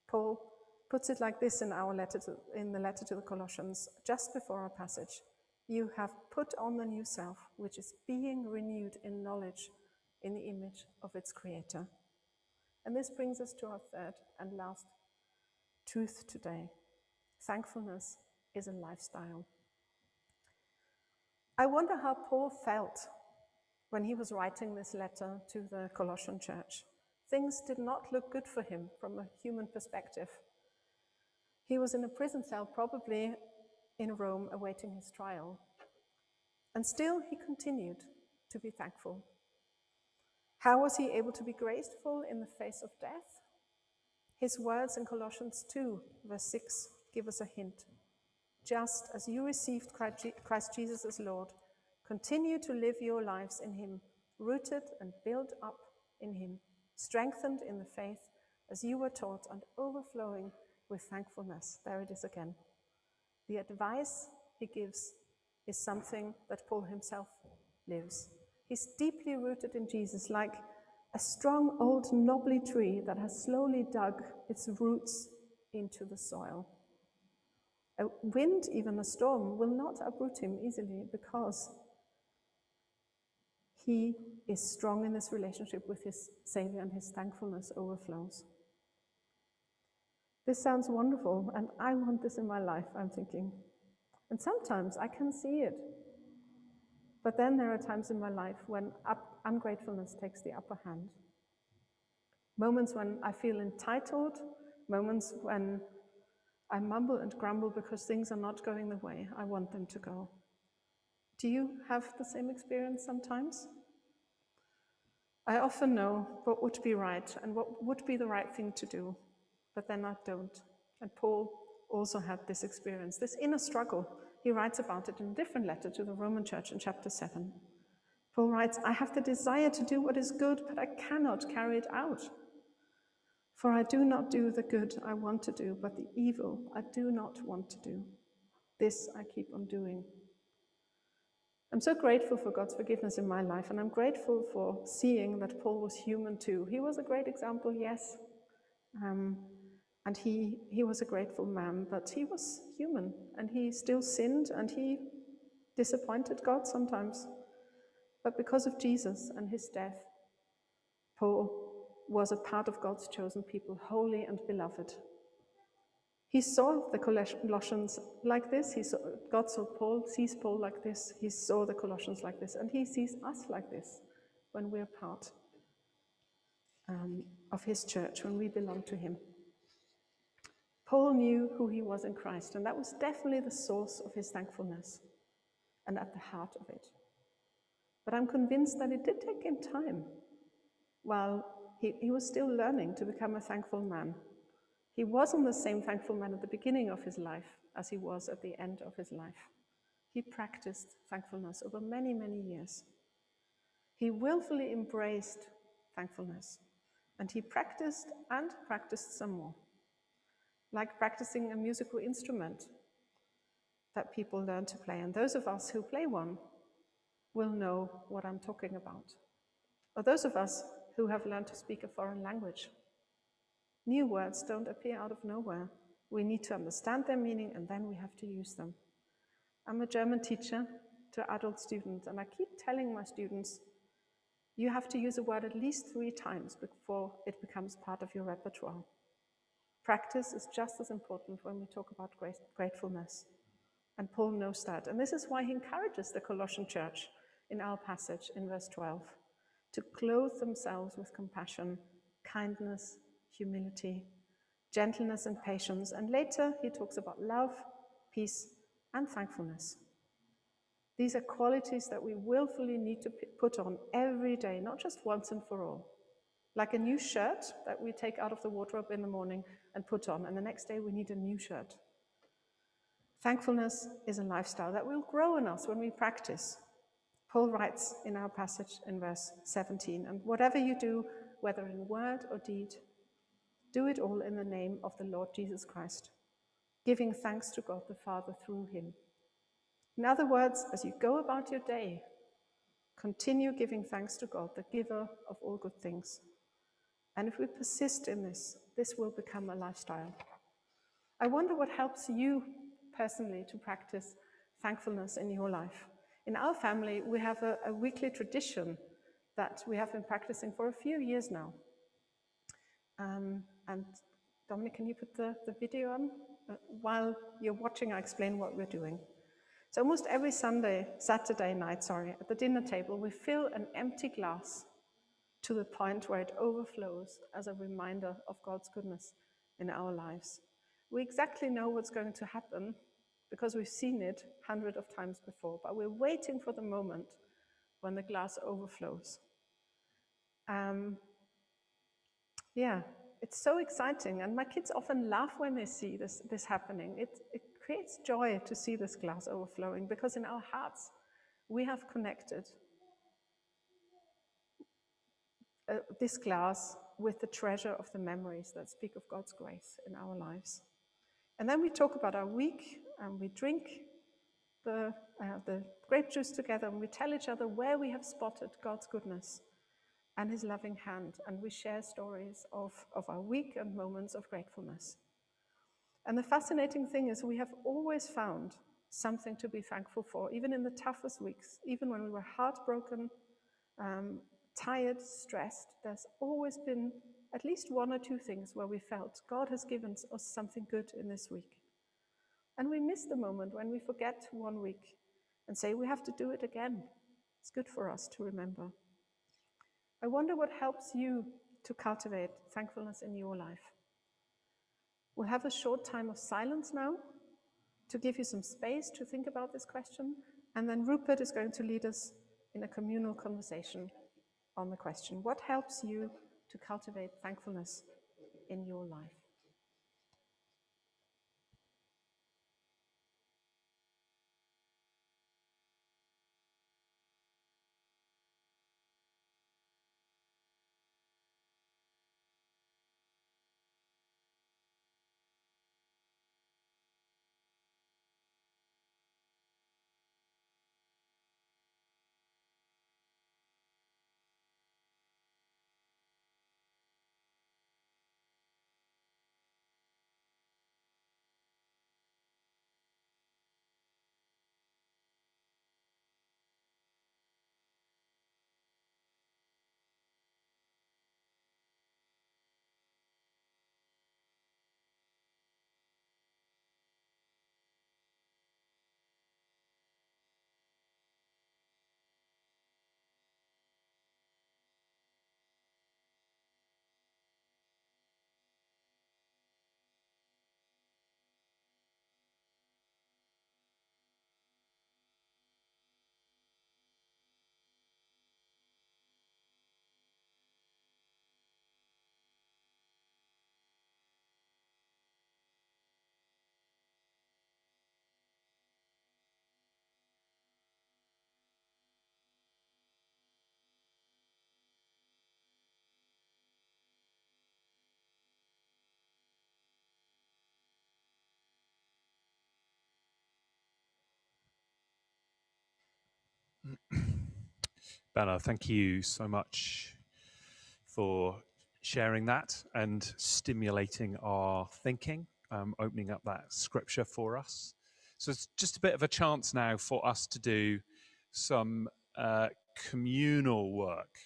Paul puts it like this in our letter to, in the letter to the Colossians, just before our passage. you have put on the new self, which is being renewed in knowledge in the image of its creator. And this brings us to our third and last truth today. Thankfulness is a lifestyle. I wonder how Paul felt when he was writing this letter to the Colossian church. Things did not look good for him from a human perspective. He was in a prison cell, probably in Rome, awaiting his trial. And still, he continued to be thankful. How was he able to be graceful in the face of death? His words in Colossians 2, verse 6, give us a hint. Just as you received Christ Jesus as Lord, continue to live your lives in him, rooted and built up in him, strengthened in the faith as you were taught, and overflowing with thankfulness. There it is again. The advice he gives is something that Paul himself lives. He's deeply rooted in Jesus, like a strong old knobbly tree that has slowly dug its roots into the soil. A wind, even a storm, will not uproot him easily because he is strong in this relationship with his Savior and his thankfulness overflows. This sounds wonderful, and I want this in my life, I'm thinking. And sometimes I can see it. But then there are times in my life when ungratefulness takes the upper hand. Moments when I feel entitled, moments when I mumble and grumble because things are not going the way I want them to go. Do you have the same experience sometimes? I often know what would be right and what would be the right thing to do, but then I don't. And Paul also had this experience, this inner struggle. He writes about it in a different letter to the Roman church in chapter 7. Paul writes, I have the desire to do what is good, but I cannot carry it out. For I do not do the good I want to do, but the evil I do not want to do. This I keep on doing. I'm so grateful for God's forgiveness in my life, and I'm grateful for seeing that Paul was human too. He was a great example, yes, um, and he, he was a grateful man, but he was human and he still sinned and he disappointed God sometimes. But because of Jesus and his death, Paul was a part of God's chosen people, holy and beloved. He saw the Colossians like this. He saw, God saw Paul, sees Paul like this. He saw the Colossians like this. And he sees us like this when we're part um, of his church, when we belong to him. Paul knew who he was in Christ, and that was definitely the source of his thankfulness and at the heart of it. But I'm convinced that it did take him time while he, he was still learning to become a thankful man. He wasn't the same thankful man at the beginning of his life as he was at the end of his life. He practiced thankfulness over many, many years. He willfully embraced thankfulness, and he practiced and practiced some more like practicing a musical instrument that people learn to play. And those of us who play one will know what I'm talking about. Or those of us who have learned to speak a foreign language. New words don't appear out of nowhere. We need to understand their meaning and then we have to use them. I'm a German teacher to adult students, and I keep telling my students, you have to use a word at least three times before it becomes part of your repertoire. Practice is just as important when we talk about gratefulness. And Paul knows that. And this is why he encourages the Colossian church in our passage in verse 12 to clothe themselves with compassion, kindness, humility, gentleness, and patience. And later he talks about love, peace, and thankfulness. These are qualities that we willfully need to put on every day, not just once and for all. Like a new shirt that we take out of the wardrobe in the morning and put on, and the next day we need a new shirt. Thankfulness is a lifestyle that will grow in us when we practice. Paul writes in our passage in verse 17, and whatever you do, whether in word or deed, do it all in the name of the Lord Jesus Christ, giving thanks to God the Father through him. In other words, as you go about your day, continue giving thanks to God, the giver of all good things. And if we persist in this, this will become a lifestyle. I wonder what helps you personally to practice thankfulness in your life. In our family, we have a, a weekly tradition that we have been practicing for a few years now. Um, and Dominic, can you put the, the video on? Uh, while you're watching, I explain what we're doing. So almost every Sunday, Saturday night, sorry, at the dinner table, we fill an empty glass to the point where it overflows as a reminder of God's goodness in our lives. We exactly know what's going to happen because we've seen it hundreds of times before, but we're waiting for the moment when the glass overflows. Um, yeah, it's so exciting, and my kids often laugh when they see this, this happening. It, it creates joy to see this glass overflowing because in our hearts we have connected uh, this glass with the treasure of the memories that speak of God's grace in our lives. And then we talk about our week and we drink the, uh, the grape juice together and we tell each other where we have spotted God's goodness and his loving hand. And we share stories of, of our week and moments of gratefulness. And the fascinating thing is, we have always found something to be thankful for, even in the toughest weeks, even when we were heartbroken, um, tired, stressed. There's always been at least one or two things where we felt God has given us something good in this week. And we miss the moment when we forget one week and say we have to do it again. It's good for us to remember. I wonder what helps you to cultivate thankfulness in your life. We'll have a short time of silence now to give you some space to think about this question, and then Rupert is going to lead us in a communal conversation on the question What helps you to cultivate thankfulness in your life? Thank you so much for sharing that and stimulating our thinking, um, opening up that scripture for us. So it's just a bit of a chance now for us to do some uh, communal work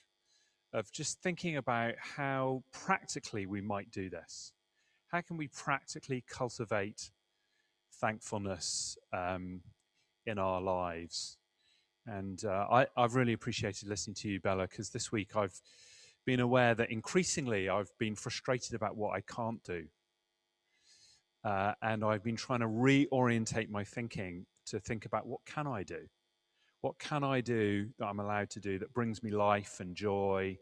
of just thinking about how practically we might do this. How can we practically cultivate thankfulness um, in our lives? And uh, I, I've really appreciated listening to you, Bella, because this week I've been aware that increasingly I've been frustrated about what I can't do. Uh, and I've been trying to reorientate my thinking to think about what can I do? What can I do that I'm allowed to do that brings me life and joy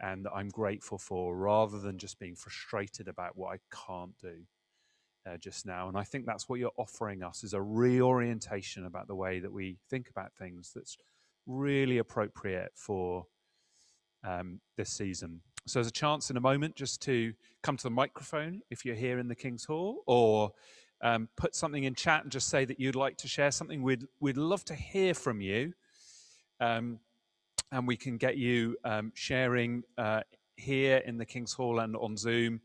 and that I'm grateful for rather than just being frustrated about what I can't do uh, just now. And I think that's what you're offering us is a reorientation about the way that we think about things that's really appropriate for um, this season. So there's a chance in a moment just to come to the microphone if you're here in the King's Hall or um, put something in chat and just say that you'd like to share something. We'd, we'd love to hear from you. Um, and we can get you um, sharing uh, here in the King's Hall and on Zoom.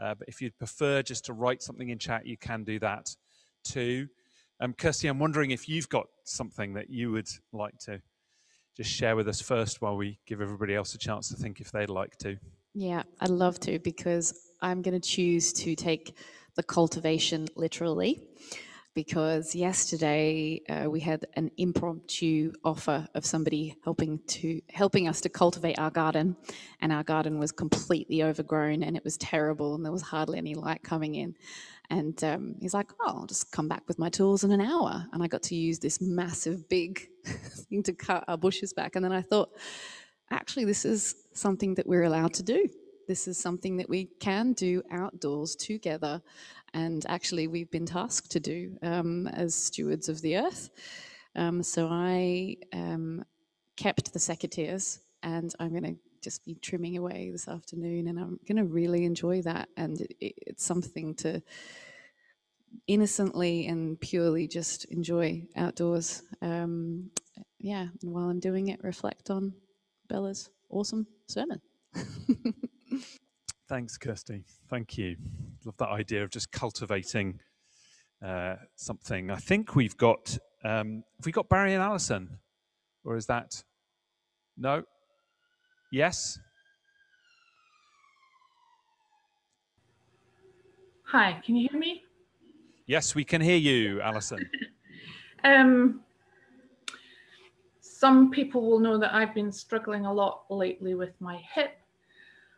Uh, but if you'd prefer just to write something in chat, you can do that too. Um, Kirsty, I'm wondering if you've got something that you would like to just share with us first while we give everybody else a chance to think if they'd like to. Yeah, I'd love to because I'm going to choose to take the cultivation literally because yesterday uh, we had an impromptu offer of somebody helping to helping us to cultivate our garden and our garden was completely overgrown and it was terrible and there was hardly any light coming in. And um, he's like oh i'll just come back with my tools in an hour. And i got to use this massive big thing to cut our bushes back. And then i thought actually this is something that we're allowed to do. This is something that we can do outdoors together and actually we've been tasked to do um, as stewards of the earth. Um, so I um, kept the secateurs and I'm going to just be trimming away this afternoon and I'm going to really enjoy that. And it, it's something to innocently and purely just enjoy outdoors. Um, yeah, and while I'm doing it, reflect on Bella's awesome sermon. Thanks, Kirsty. Thank you. Love that idea of just cultivating uh, something. I think we've got, um, have we got Barry and Alison? Or is that, no? Yes? Hi, can you hear me? Yes, we can hear you, Alison. um, some people will know that I've been struggling a lot lately with my hip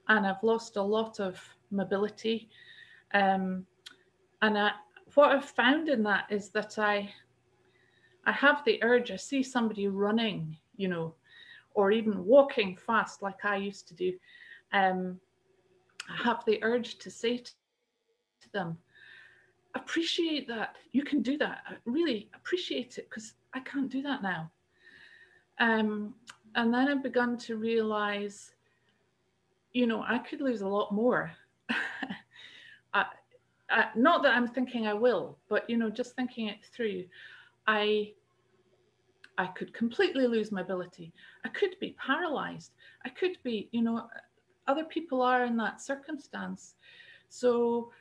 and I've lost a lot of mobility. Um, and I, what I've found in that is that I, I have the urge. I see somebody running, you know, or even walking fast like I used to do. Um, I have the urge to say to them, appreciate that you can do that. I really appreciate it because I can't do that now. Um, and then I've begun to realize you know, I could lose a lot more. I, not that I'm thinking I will, but you know, just thinking it through, I I could completely lose my ability. I could be paralyzed. I could be, you know, other people are in that circumstance. So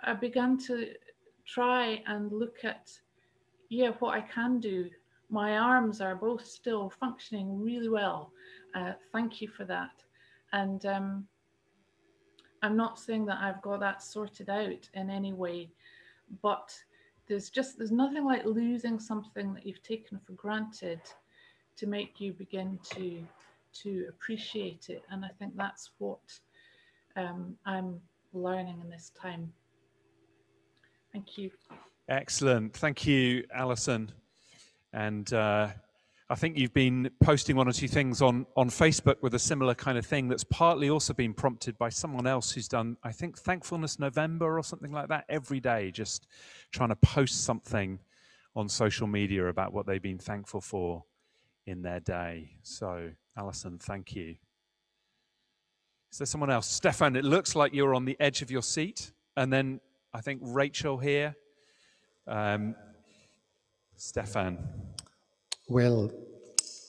I began to try and look at, yeah, what I can do. My arms are both still functioning really well. Uh, thank you for that. And um, I'm not saying that I've got that sorted out in any way, but there's just there's nothing like losing something that you've taken for granted to make you begin to to appreciate it. And I think that's what um, I'm learning in this time. Thank you. Excellent. Thank you, Alison. And uh, I think you've been posting one or two things on, on Facebook with a similar kind of thing that's partly also been prompted by someone else who's done, I think, Thankfulness November or something like that every day, just trying to post something on social media about what they've been thankful for in their day. So, Alison, thank you. Is there someone else? Stefan, it looks like you're on the edge of your seat. And then I think Rachel here. Um, Stefan. Well,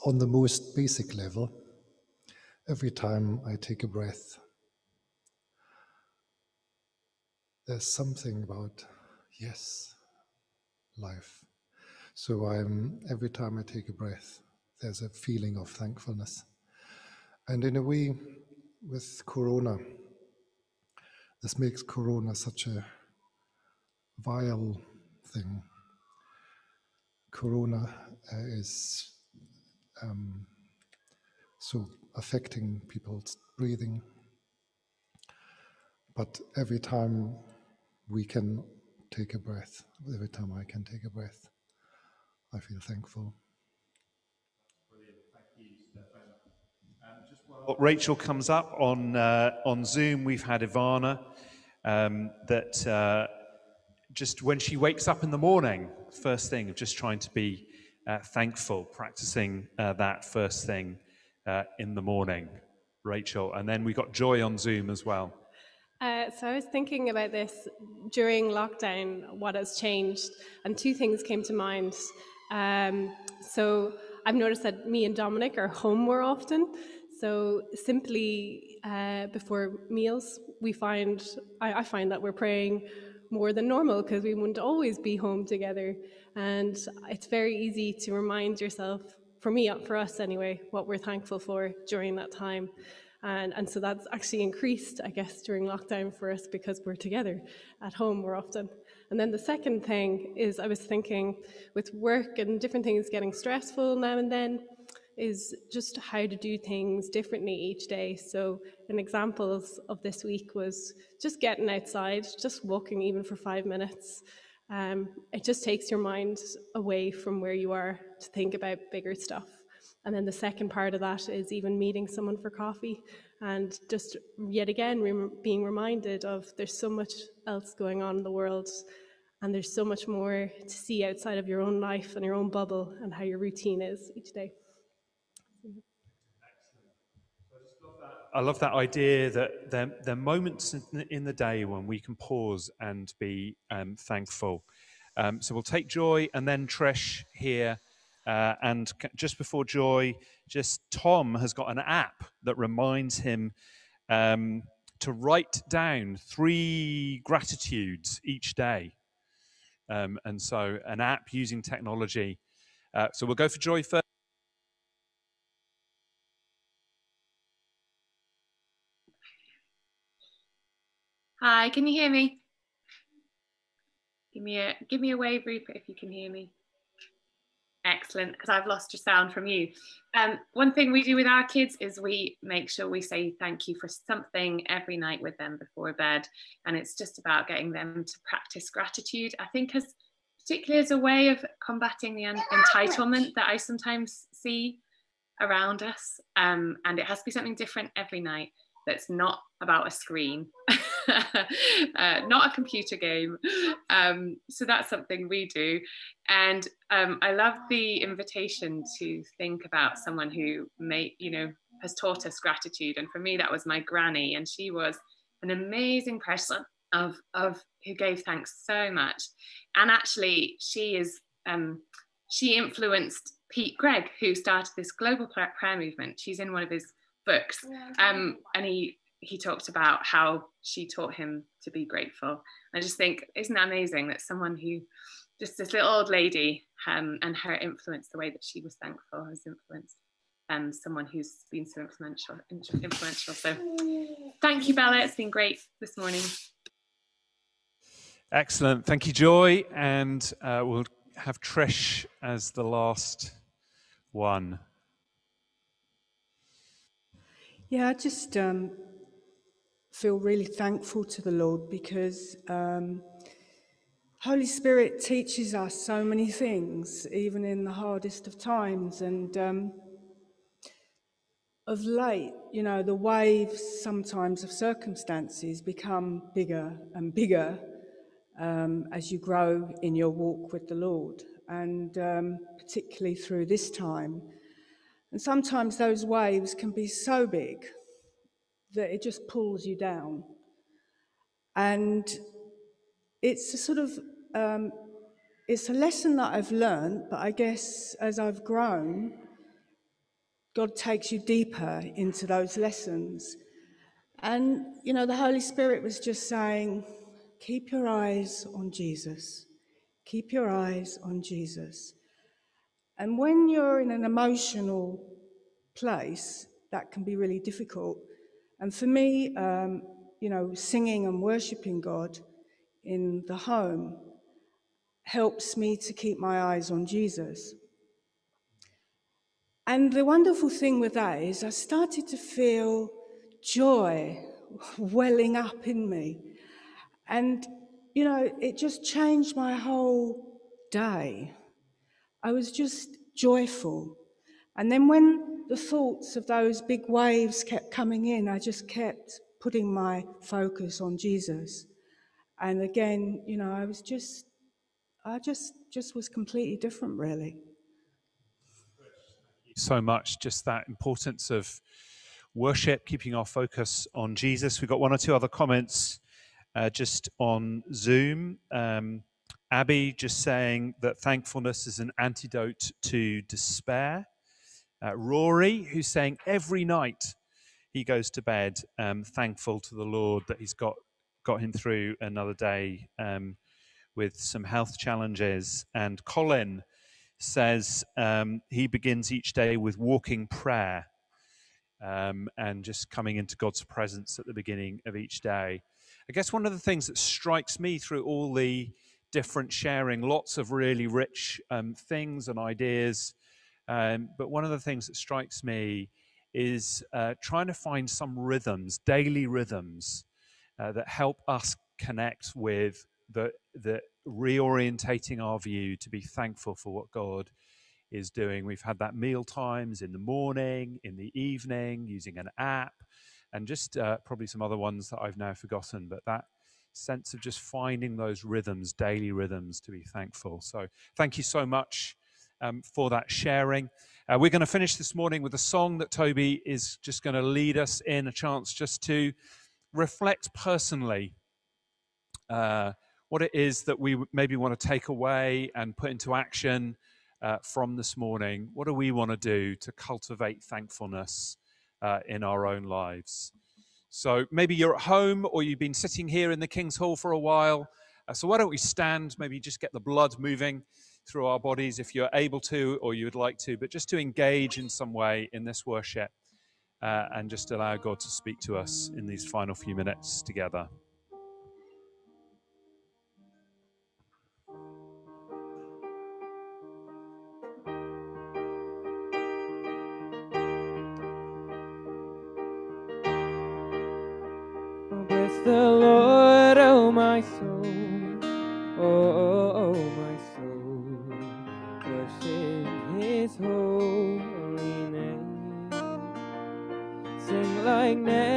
on the most basic level, every time I take a breath, there's something about, yes, life. So I'm every time I take a breath, there's a feeling of thankfulness. And in a way, with Corona, this makes Corona such a vile thing. Corona uh, is um, so affecting people's breathing. But every time we can take a breath, every time I can take a breath, I feel thankful. Well, Rachel comes up on uh, on Zoom. We've had Ivana um, that uh, just when she wakes up in the morning, first thing of just trying to be uh, thankful, practicing uh, that first thing uh, in the morning, Rachel. And then we got Joy on Zoom as well. Uh, so I was thinking about this during lockdown, what has changed, and two things came to mind. Um, so I've noticed that me and Dominic are home more often. So simply uh, before meals, we find I, I, find that we're praying more than normal because we wouldn't always be home together. And it's very easy to remind yourself, for me, up for us anyway, what we're thankful for during that time. And, and so that's actually increased, I guess, during lockdown for us because we're together at home more often. And then the second thing is I was thinking with work and different things getting stressful now and then, is just how to do things differently each day. So an example of this week was just getting outside, just walking even for five minutes. Um, it just takes your mind away from where you are to think about bigger stuff. And then the second part of that is even meeting someone for coffee and just yet again being reminded of there's so much else going on in the world and there's so much more to see outside of your own life and your own bubble and how your routine is each day. I love that idea that there, there are moments in the day when we can pause and be um, thankful. Um, so we'll take Joy and then Trish here. Uh, and just before Joy, just Tom has got an app that reminds him um, to write down three gratitudes each day. Um, and so an app using technology. Uh, so we'll go for Joy first. Hi, can you hear me? Give me a give me a wave, Rupert, if you can hear me. Excellent, because I've lost your sound from you. Um, one thing we do with our kids is we make sure we say thank you for something every night with them before bed, and it's just about getting them to practice gratitude. I think as particularly as a way of combating the entitlement that I sometimes see around us, um, and it has to be something different every night that's not about a screen, uh, not a computer game. Um, so that's something we do. And um, I love the invitation to think about someone who may, you know, has taught us gratitude. And for me, that was my granny, and she was an amazing person of of who gave thanks so much. And actually, she is um, she influenced Pete Greig, who started this global prayer movement. She's in one of his books. Um, and he he talked about how she taught him to be grateful. I just think, isn't that amazing that someone who just this little old lady um, and her influence, the way that she was thankful, has influenced um, someone who's been so influential. influential. So thank you, Bella. It's been great this morning. Excellent. Thank you, Joy. And uh, we'll have Trish as the last one. Yeah, I just um, feel really thankful to the Lord because um, Holy Spirit teaches us so many things, even in the hardest of times. And um, of late, you know, the waves sometimes of circumstances become bigger and bigger um, as you grow in your walk with the Lord, and um, particularly through this time. And sometimes those waves can be so big that it just pulls you down. And it's a sort of, um, it's a lesson that I've learned, but I guess as I've grown, God takes you deeper into those lessons. And, you know, the Holy Spirit was just saying, keep your eyes on Jesus. Keep your eyes on Jesus. And when you're in an emotional place, that can be really difficult. And for me, um, you know, singing and worshiping God in the home helps me to keep my eyes on Jesus. And the wonderful thing with that is I started to feel joy welling up in me. And, you know, it just changed my whole day. I was just joyful. And then when the thoughts of those big waves kept coming in, I just kept putting my focus on Jesus. And again, you know, I was just, I just, just was completely different, really. So much, just that importance of worship, keeping our focus on Jesus. We've got one or two other comments uh, just on Zoom. Um, Abby just saying that thankfulness is an antidote to despair. Uh, Rory, who's saying every night he goes to bed um, thankful to the Lord that he's got got him through another day um, with some health challenges. And Colin says um, he begins each day with walking prayer um, and just coming into God's presence at the beginning of each day. I guess one of the things that strikes me through all the different sharing, lots of really rich um, things and ideas, um, but one of the things that strikes me is uh, trying to find some rhythms, daily rhythms, uh, that help us connect with the, the reorientating our view to be thankful for what God is doing. We've had that meal times in the morning, in the evening, using an app, and just uh, probably some other ones that I've now forgotten. But that sense of just finding those rhythms, daily rhythms, to be thankful. So thank you so much um, for that sharing. Uh, we're going to finish this morning with a song that Toby is just going to lead us in, a chance just to reflect personally. Uh, what it is that we maybe want to take away and put into action uh, from this morning. What do we want to do to cultivate thankfulness uh, in our own lives? So maybe you're at home or you've been sitting here in the King's Hall for a while. Uh, so why don't we stand, maybe just get the blood moving through our bodies if you're able to or you would like to, but just to engage in some way in this worship uh, and just allow God to speak to us in these final few minutes together. The Lord, oh my soul. Oh, oh, oh my soul. Worship his holy name. Sing like never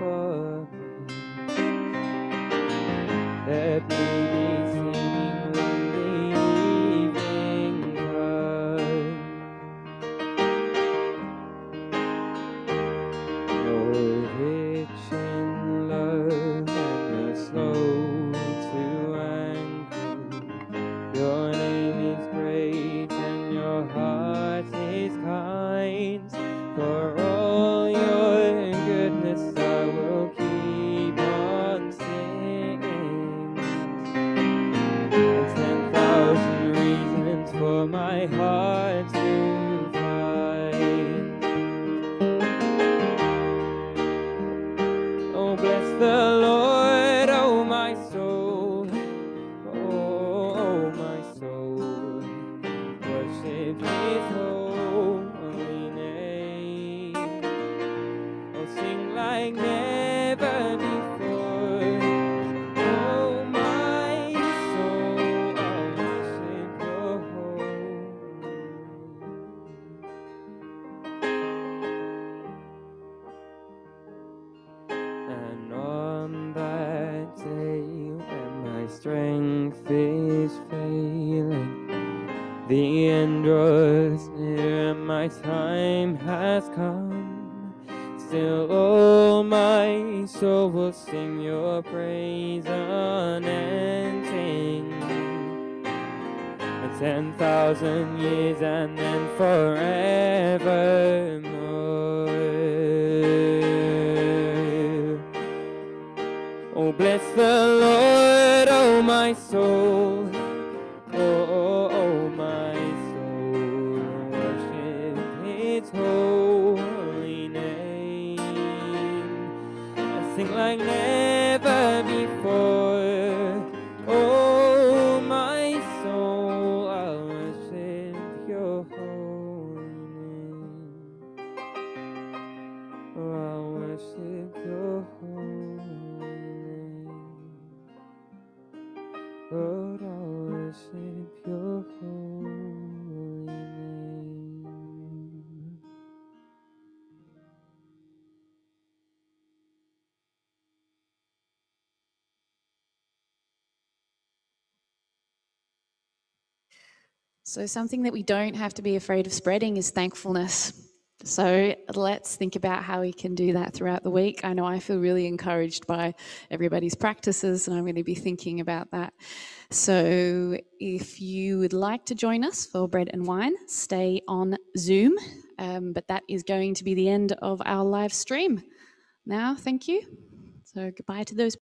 before So, something that we don't have to be afraid of spreading is thankfulness. So, let's think about how we can do that throughout the week. I know I feel really encouraged by everybody's practices, and I'm going to be thinking about that. So, if you would like to join us for bread and wine, stay on Zoom. Um, but that is going to be the end of our live stream. Now, thank you. So, goodbye to those.